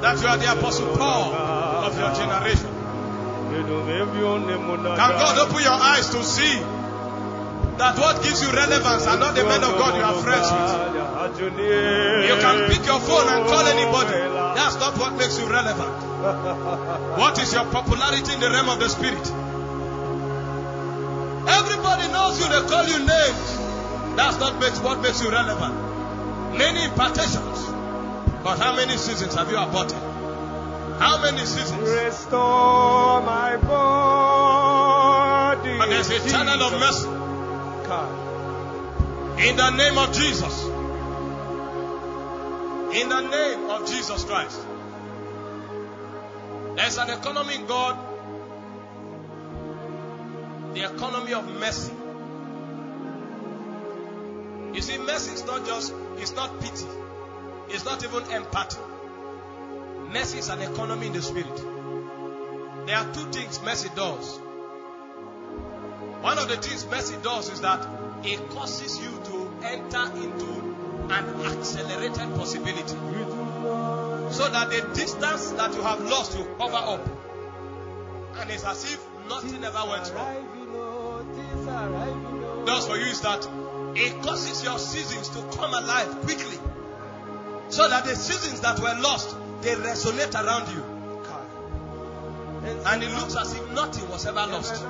[SPEAKER 1] that you are the Apostle Paul of your generation? Can God open your eyes to see that what gives you relevance are not the men of God you are friends with. You can pick your phone and call anybody. That's not what makes you relevant. What is your popularity in the realm of the spirit? Everybody knows you, they call you names. That's not what makes you relevant. Many impartations. But how many seasons have you aborted? How many seasons?
[SPEAKER 2] Restore my body.
[SPEAKER 1] And there's a channel of mercy. God. In the name of Jesus. In the name of Jesus Christ. There's an economy in God. The economy of mercy. You see, mercy is not just, it's not pity. It's not even empathy. Mercy is an economy in the spirit. There are two things mercy does. One of the things mercy does is that it causes you to enter into an accelerated possibility. So that the distance that you have lost will cover up. And it's as if nothing ever went wrong. Thus for you is that it causes your seasons to come alive quickly. So that the seasons that were lost, they resonate around you. And it looks as if nothing was ever lost.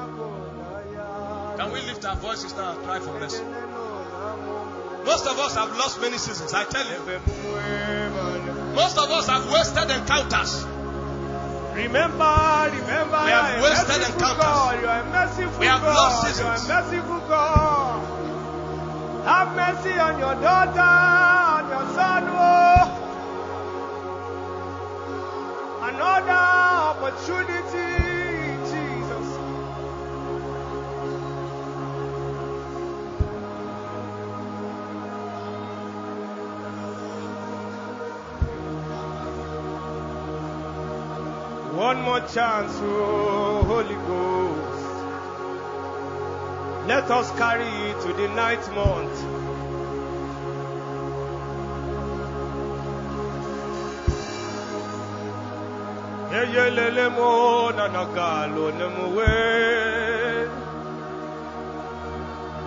[SPEAKER 1] Can we lift our voices now and cry for mercy? Most of us have lost many seasons, I tell you. Most of us have wasted encounters.
[SPEAKER 2] Remember, remember,
[SPEAKER 1] We have
[SPEAKER 2] you are a
[SPEAKER 1] wasted encounters.
[SPEAKER 2] God. You are a merciful
[SPEAKER 1] We have
[SPEAKER 2] God.
[SPEAKER 1] lost
[SPEAKER 2] You are a
[SPEAKER 1] seasons.
[SPEAKER 2] Have mercy on your daughter, on your son. Oh. Another opportunity, Jesus. One more chance, oh Holy Ghost. Let us carry it to the ninth month.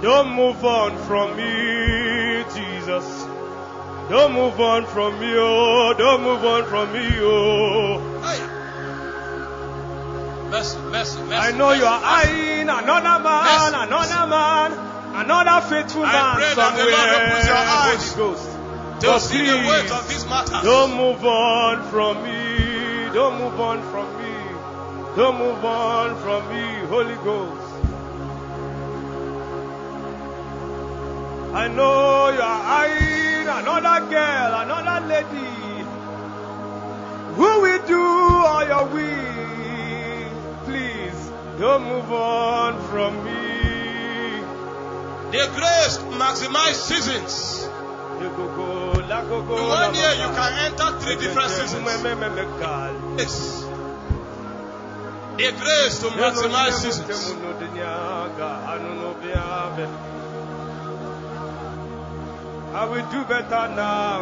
[SPEAKER 2] Don't move on from me, Jesus. Don't move on from me, oh. Don't move on from me, oh.
[SPEAKER 1] Hey. Mercy, mercy, mercy.
[SPEAKER 2] I know you are eyeing another man, another man, another faithful
[SPEAKER 1] I
[SPEAKER 2] man
[SPEAKER 1] pray that the Lord
[SPEAKER 2] somewhere.
[SPEAKER 1] opens your eyes
[SPEAKER 2] Holy Ghost. But
[SPEAKER 1] see the weight
[SPEAKER 2] please,
[SPEAKER 1] of these matters.
[SPEAKER 2] Don't move on from me. Don't move on from me. Don't move on from me, Holy Ghost. I know you are eyeing another girl, another lady. Who will do all your will? Please, don't move on from me.
[SPEAKER 1] The grace to maximize seasons.
[SPEAKER 2] In
[SPEAKER 1] one year, you can enter three different seasons. Yes. The grace to maximize seasons.
[SPEAKER 2] I will do better now.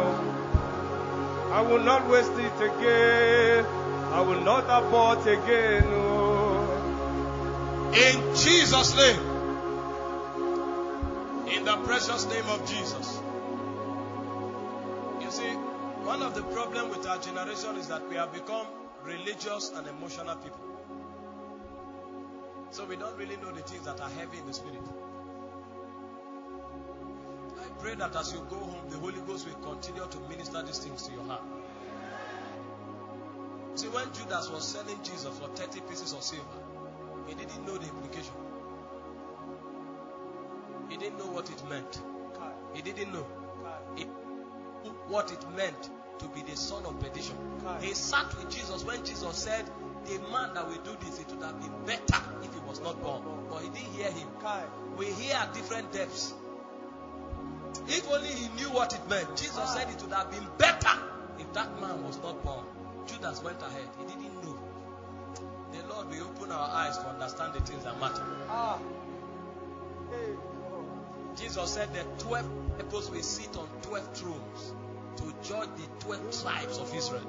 [SPEAKER 2] I will not waste it again. I will not abort again. Oh.
[SPEAKER 1] In Jesus' name. In the precious name of Jesus. You see, one of the problems with our generation is that we have become religious and emotional people. So we don't really know the things that are heavy in the spirit. I pray that as you go home, the Holy Ghost will continue to minister these things to your heart. See, when Judas was selling Jesus for 30 pieces of silver, he didn't know the implication. He didn't know what it meant. He didn't know what it meant to be the son of perdition. He sat with Jesus when Jesus said, The man that will do this, it would have been better if he was not born. But he didn't hear him. We hear at different depths. If only he knew what it meant. Jesus said it would have been better if that man was not born. Judas went ahead. He open our eyes to understand the things that matter. Ah. Jesus said the 12 apostles will sit on 12 thrones to judge the 12 tribes of Israel.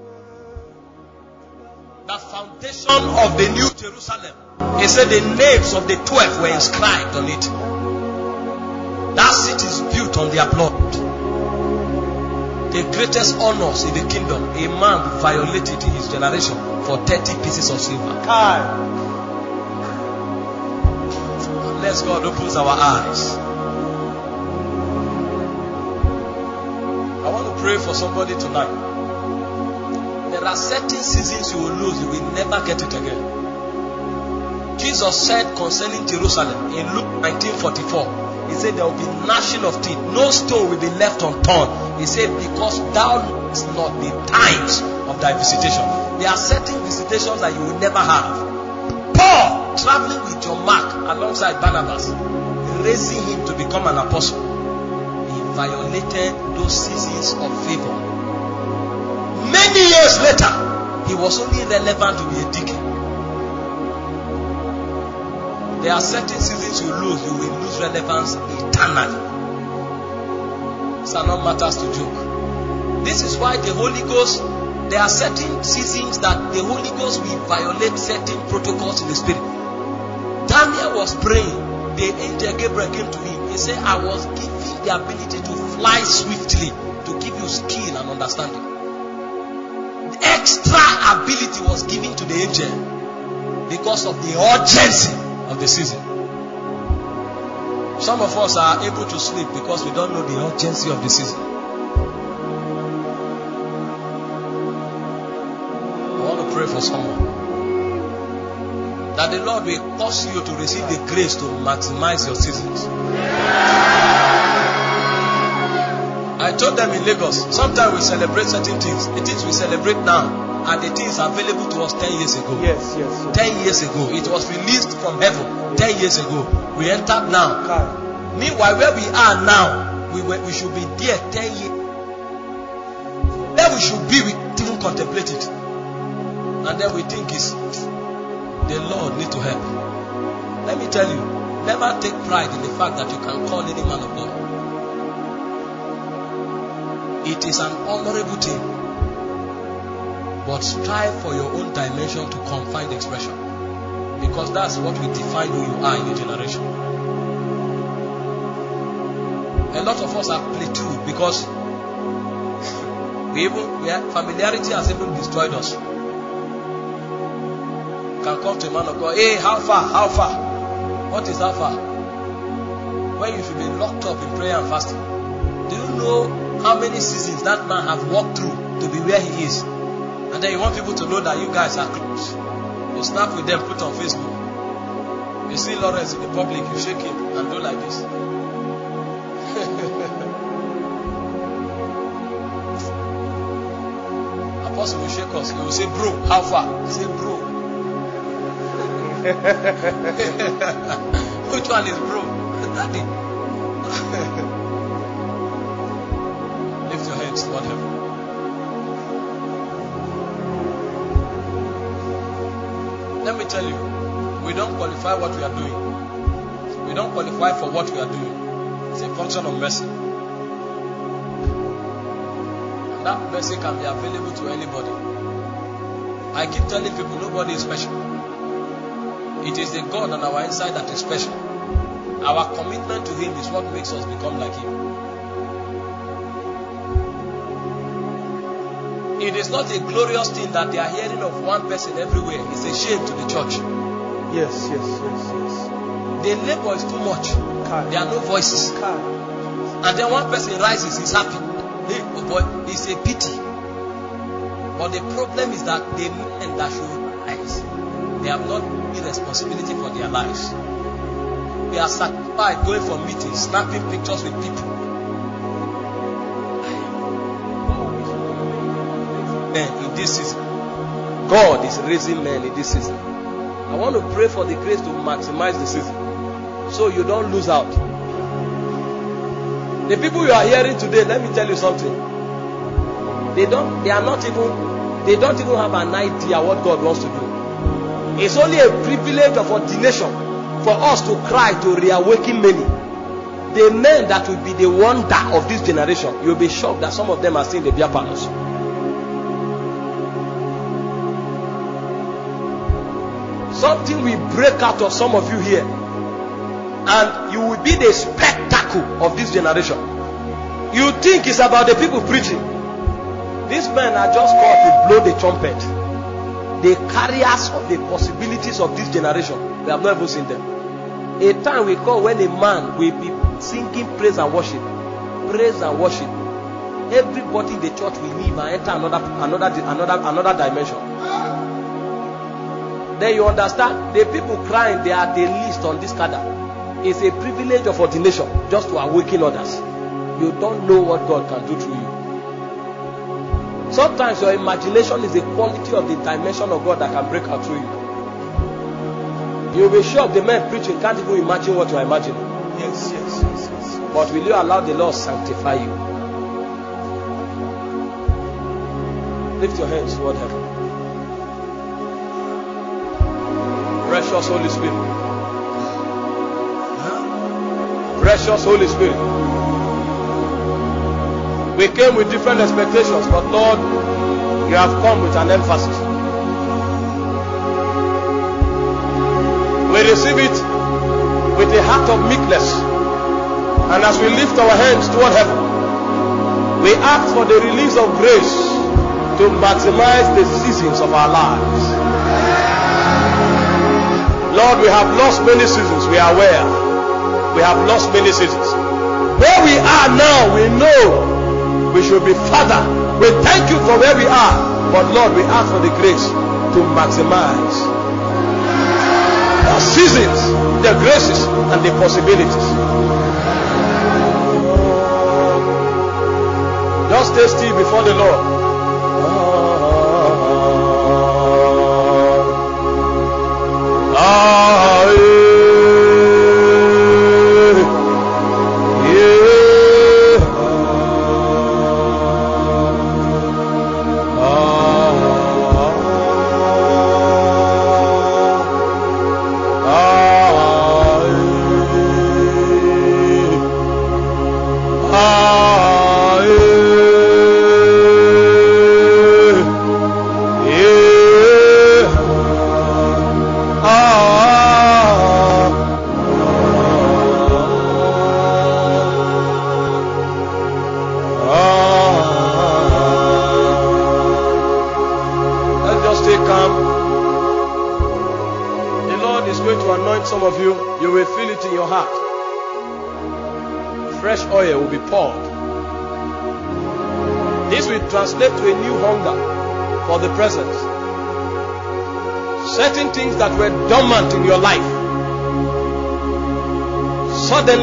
[SPEAKER 1] The foundation of the New Jerusalem. He said the names of the 12 were inscribed on it. That seat is built on their blood. The greatest honors in the kingdom, a man violated in his generation for 30 pieces of silver.
[SPEAKER 2] Kai.
[SPEAKER 1] Unless God opens our eyes. I want to pray for somebody tonight. There are certain seasons you will lose, you will never get it again. Jesus said concerning Jerusalem in Luke 1944, He said there will be gnashing of teeth, no stone will be left unturned. He said, Because thou knowest not the times of thy visitation. There are certain visitations that you will never have. Paul, traveling with John Mark alongside Barnabas, raising him to become an apostle, he violated those seasons of favor. Many years later, he was only relevant to be a deacon. There are certain seasons you lose, you will lose relevance eternally. Are not matters to joke. This is why the Holy Ghost, there are certain seasons that the Holy Ghost will violate certain protocols in the Spirit. Daniel was praying, the angel Gabriel came to him. He said, I was given the ability to fly swiftly to give you skill and understanding. Extra ability was given to the angel because of the urgency of the season. Some of us are able to sleep because we don't know the urgency of the season. I want to pray for someone that the Lord will cause you to receive the grace to maximize your seasons. I told them in Lagos, sometimes we celebrate certain things. The things we celebrate now are the things available to us 10 years ago.
[SPEAKER 2] Yes, yes. yes.
[SPEAKER 1] 10 years ago. It was released from heaven 10 years ago. We entered now.
[SPEAKER 2] Kai.
[SPEAKER 1] Meanwhile, where we are now, we, were, we should be there 10 years. Where we should be, we didn't contemplate it. And then we think it's the Lord need to help. Let me tell you, never take pride in the fact that you can call any man of God. It is an honorable thing. But strive for your own dimension to confine expression. Because that's what will define who you are in your generation. A lot of us are plateaued because we even we familiarity has even destroyed us. Can come to a man of God, hey, how far? How far? What is how far? When you should be locked up in prayer and fasting. Do you know how many seasons that man have walked through to be where he is. And then you want people to know that you guys are close. You snap with them, put on Facebook. You see Lawrence in the public, you shake him and do like this. Apostle will shake us. He will say, Bro, how far? Say, Bro. Which one is bro? Daddy. Lift your hands toward heaven. Let me tell you, we don't qualify what we are doing. We don't qualify for what we are doing. It's a function of mercy. And that mercy can be available to anybody. I keep telling people nobody is special. It is the God on our inside that is special. Our commitment to Him is what makes us become like Him. It is not a glorious thing that they are hearing of one person everywhere. It's a shame to the church.
[SPEAKER 2] Yes, yes, yes, yes.
[SPEAKER 1] The labor is too much. There are no voices. And then one person rises, he's happy. Hey, oh boy, it's a pity. But the problem is that the men that should rise, they have not any responsibility for their lives. They are satisfied going for meetings, snapping pictures with people. Men in this season. God is raising men in this season. I want to pray for the grace to maximize the season so you don't lose out. The people you are hearing today, let me tell you something. They don't they are not even they don't even have an idea what God wants to do. It's only a privilege of ordination for us to cry to reawaken many. The men that will be the wonder of this generation, you'll be shocked that some of them are still in the beer palace. Something will break out of some of you here. and you will be the spectacle of this generation. You think it's about the people preaching. These men are just called to blow the trumpet. The carriers of the possibilities of this generation. We have not even seen them. A time we call when a man will be singing praise and worship. Praise and worship. Everybody in the church will leave and enter another another another another dimension. Then you understand the people crying, they are the least on this cadre. It's a privilege of ordination just to awaken others. You don't know what God can do through you. Sometimes your imagination is the quality of the dimension of God that can break out through you. You'll be sure the men preaching can't even imagine what you're imagining.
[SPEAKER 3] Yes, yes, yes, yes.
[SPEAKER 1] But will you allow the Lord sanctify you? Lift your hands toward heaven. Precious Holy Spirit. Precious Holy Spirit. We came with different expectations, but Lord, you have come with an emphasis. We receive it with a heart of meekness. And as we lift our hands toward heaven, we ask for the release of grace to maximize the seasons of our lives. Lord, we have lost many seasons. We are aware. We have lost many seasons. Where we are now, we know we should be further. We thank you for where we are. But Lord, we ask for the grace to maximize the seasons, the graces, and the possibilities. Just stay still before the Lord.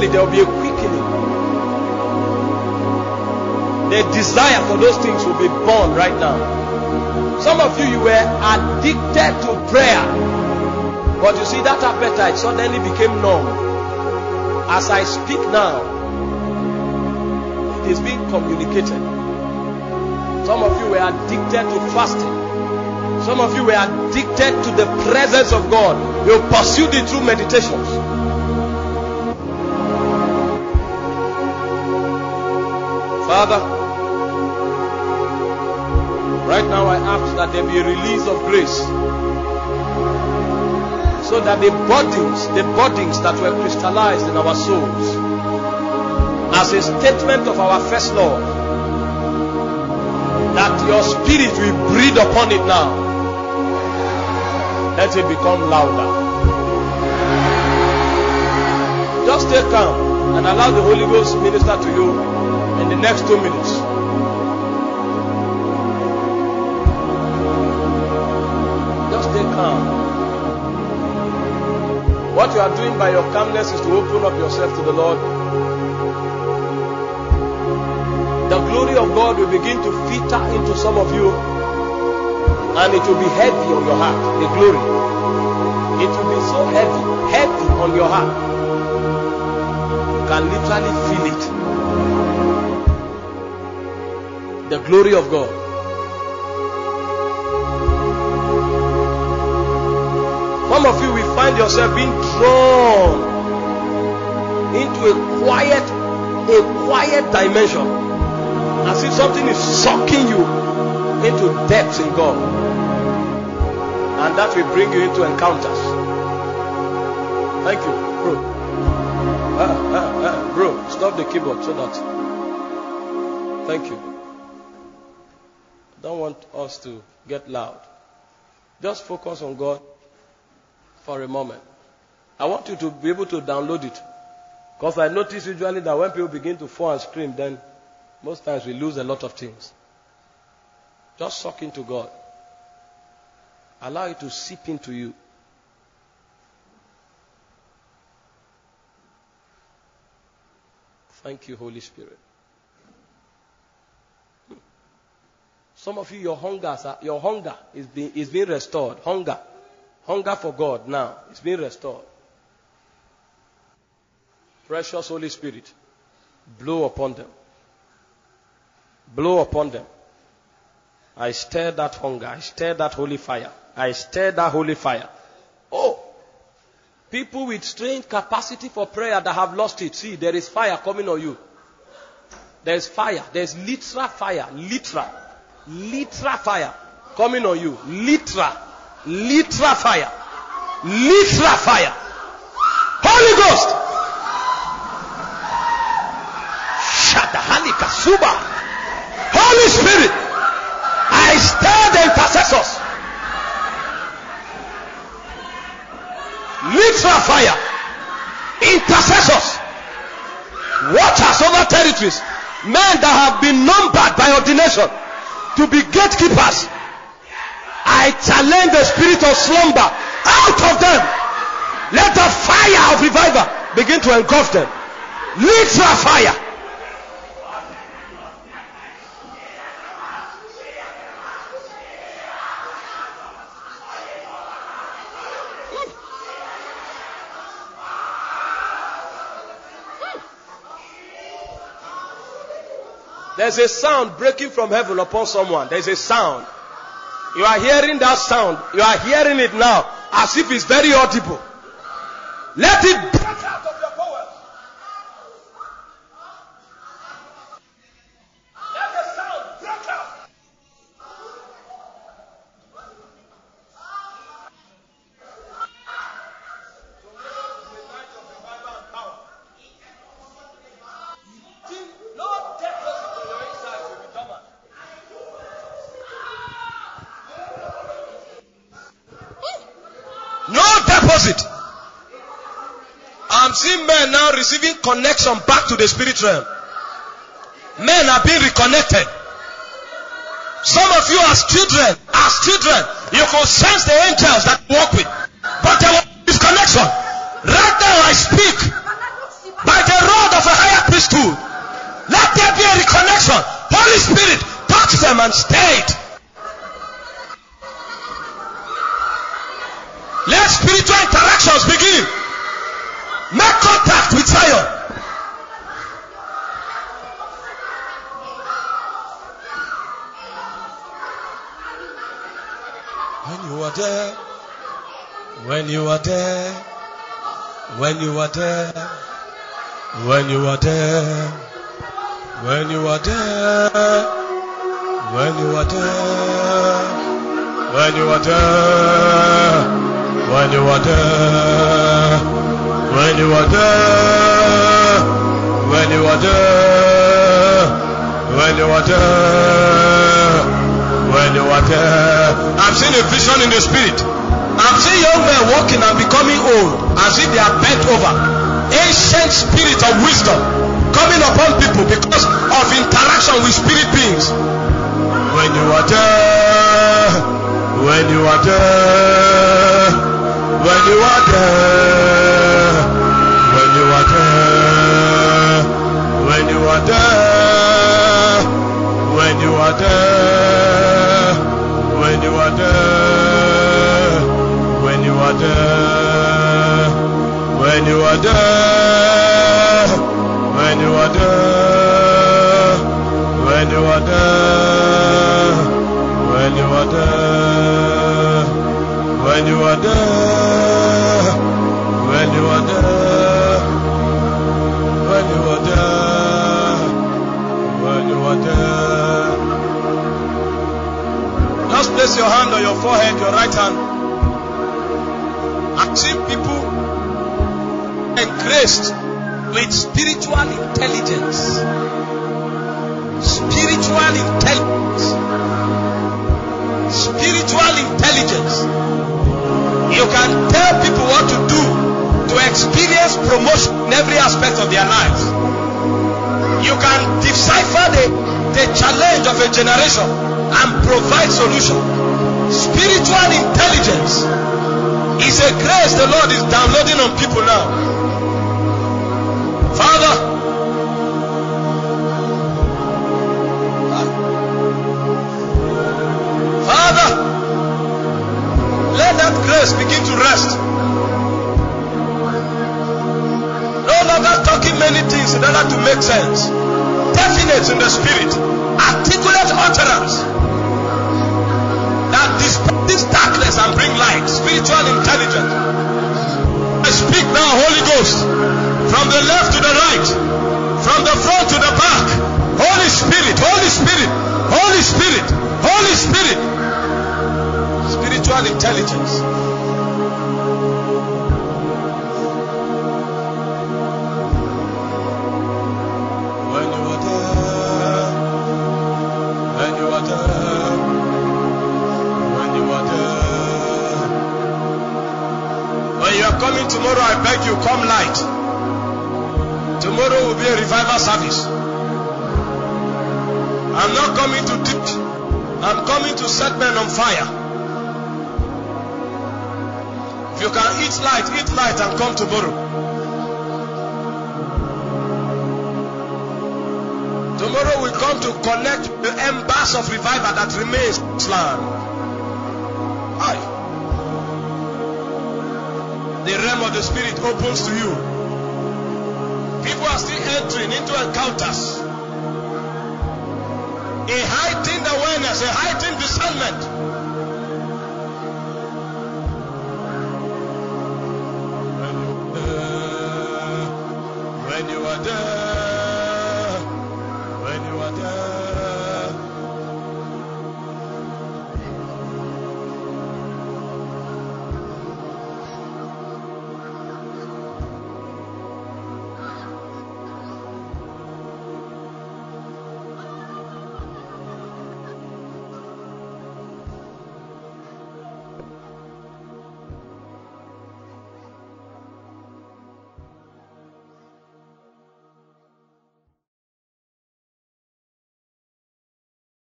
[SPEAKER 1] There will be a quickening. The desire for those things will be born right now. Some of you, you were addicted to prayer. But you see, that appetite suddenly became numb. As I speak now, it is being communicated. Some of you were addicted to fasting. Some of you were addicted to the presence of God. You pursued it through meditations. That the bodies, the bodies that were crystallized in our souls, as a statement of our first love, that your spirit will breathe upon it now. Let it become louder. Just stay calm and allow the Holy Ghost minister to you in the next two minutes. You are doing by your calmness is to open up yourself to the Lord. The glory of God will begin to filter into some of you, and it will be heavy on your heart. The glory. It will be so heavy, heavy on your heart. You can literally feel it. The glory of God. Find yourself being drawn into a quiet, a quiet dimension. As if something is sucking you into depths in God. And that will bring you into encounters. Thank you, bro. ah, ah, ah. Bro, stop the keyboard so that. Thank you. Don't want us to get loud. Just focus on God for a moment. I want you to be able to download it. Because I notice usually that when people begin to fall and scream, then most times we lose a lot of things. Just suck into God. Allow it to seep into you. Thank you, Holy Spirit. Some of you, your hunger, your hunger is being, is being restored. Hunger. Hunger for God now is being restored. Precious Holy Spirit, blow upon them. Blow upon them. I stir that hunger. I stir that holy fire. I stir that holy fire. Oh, people with strange capacity for prayer that have lost it. See, there is fire coming on you. There's fire. There's literal fire. Literal. Literal fire coming on you. Literal. Literal fire. Literal fire. Holy Ghost. Shadahalika Suba. Holy Spirit. I stir the intercessors. Literal fire. Intercessors. Watchers over territories. Men that have been numbered by ordination to be gatekeepers. I challenge the spirit of slumber out of them. Let the fire of revival begin to engulf them. Literal fire. There's a sound breaking from heaven upon someone. There's a sound. You are hearing that sound. You are hearing it now as if it's very audible. Let it break out connection back to the spirit realm. Men are being reconnected. Some of you as children, as children, you could sense the angels that walk with. When you are there, when you are there, when you are there, when you are there, when you are there, when you are there, when you are there, when you are there, when you are there, when you are there. I'm seeing a vision in the spirit. I'm seeing young men walking and becoming old as if they are bent over. Ancient spirit of wisdom coming upon people because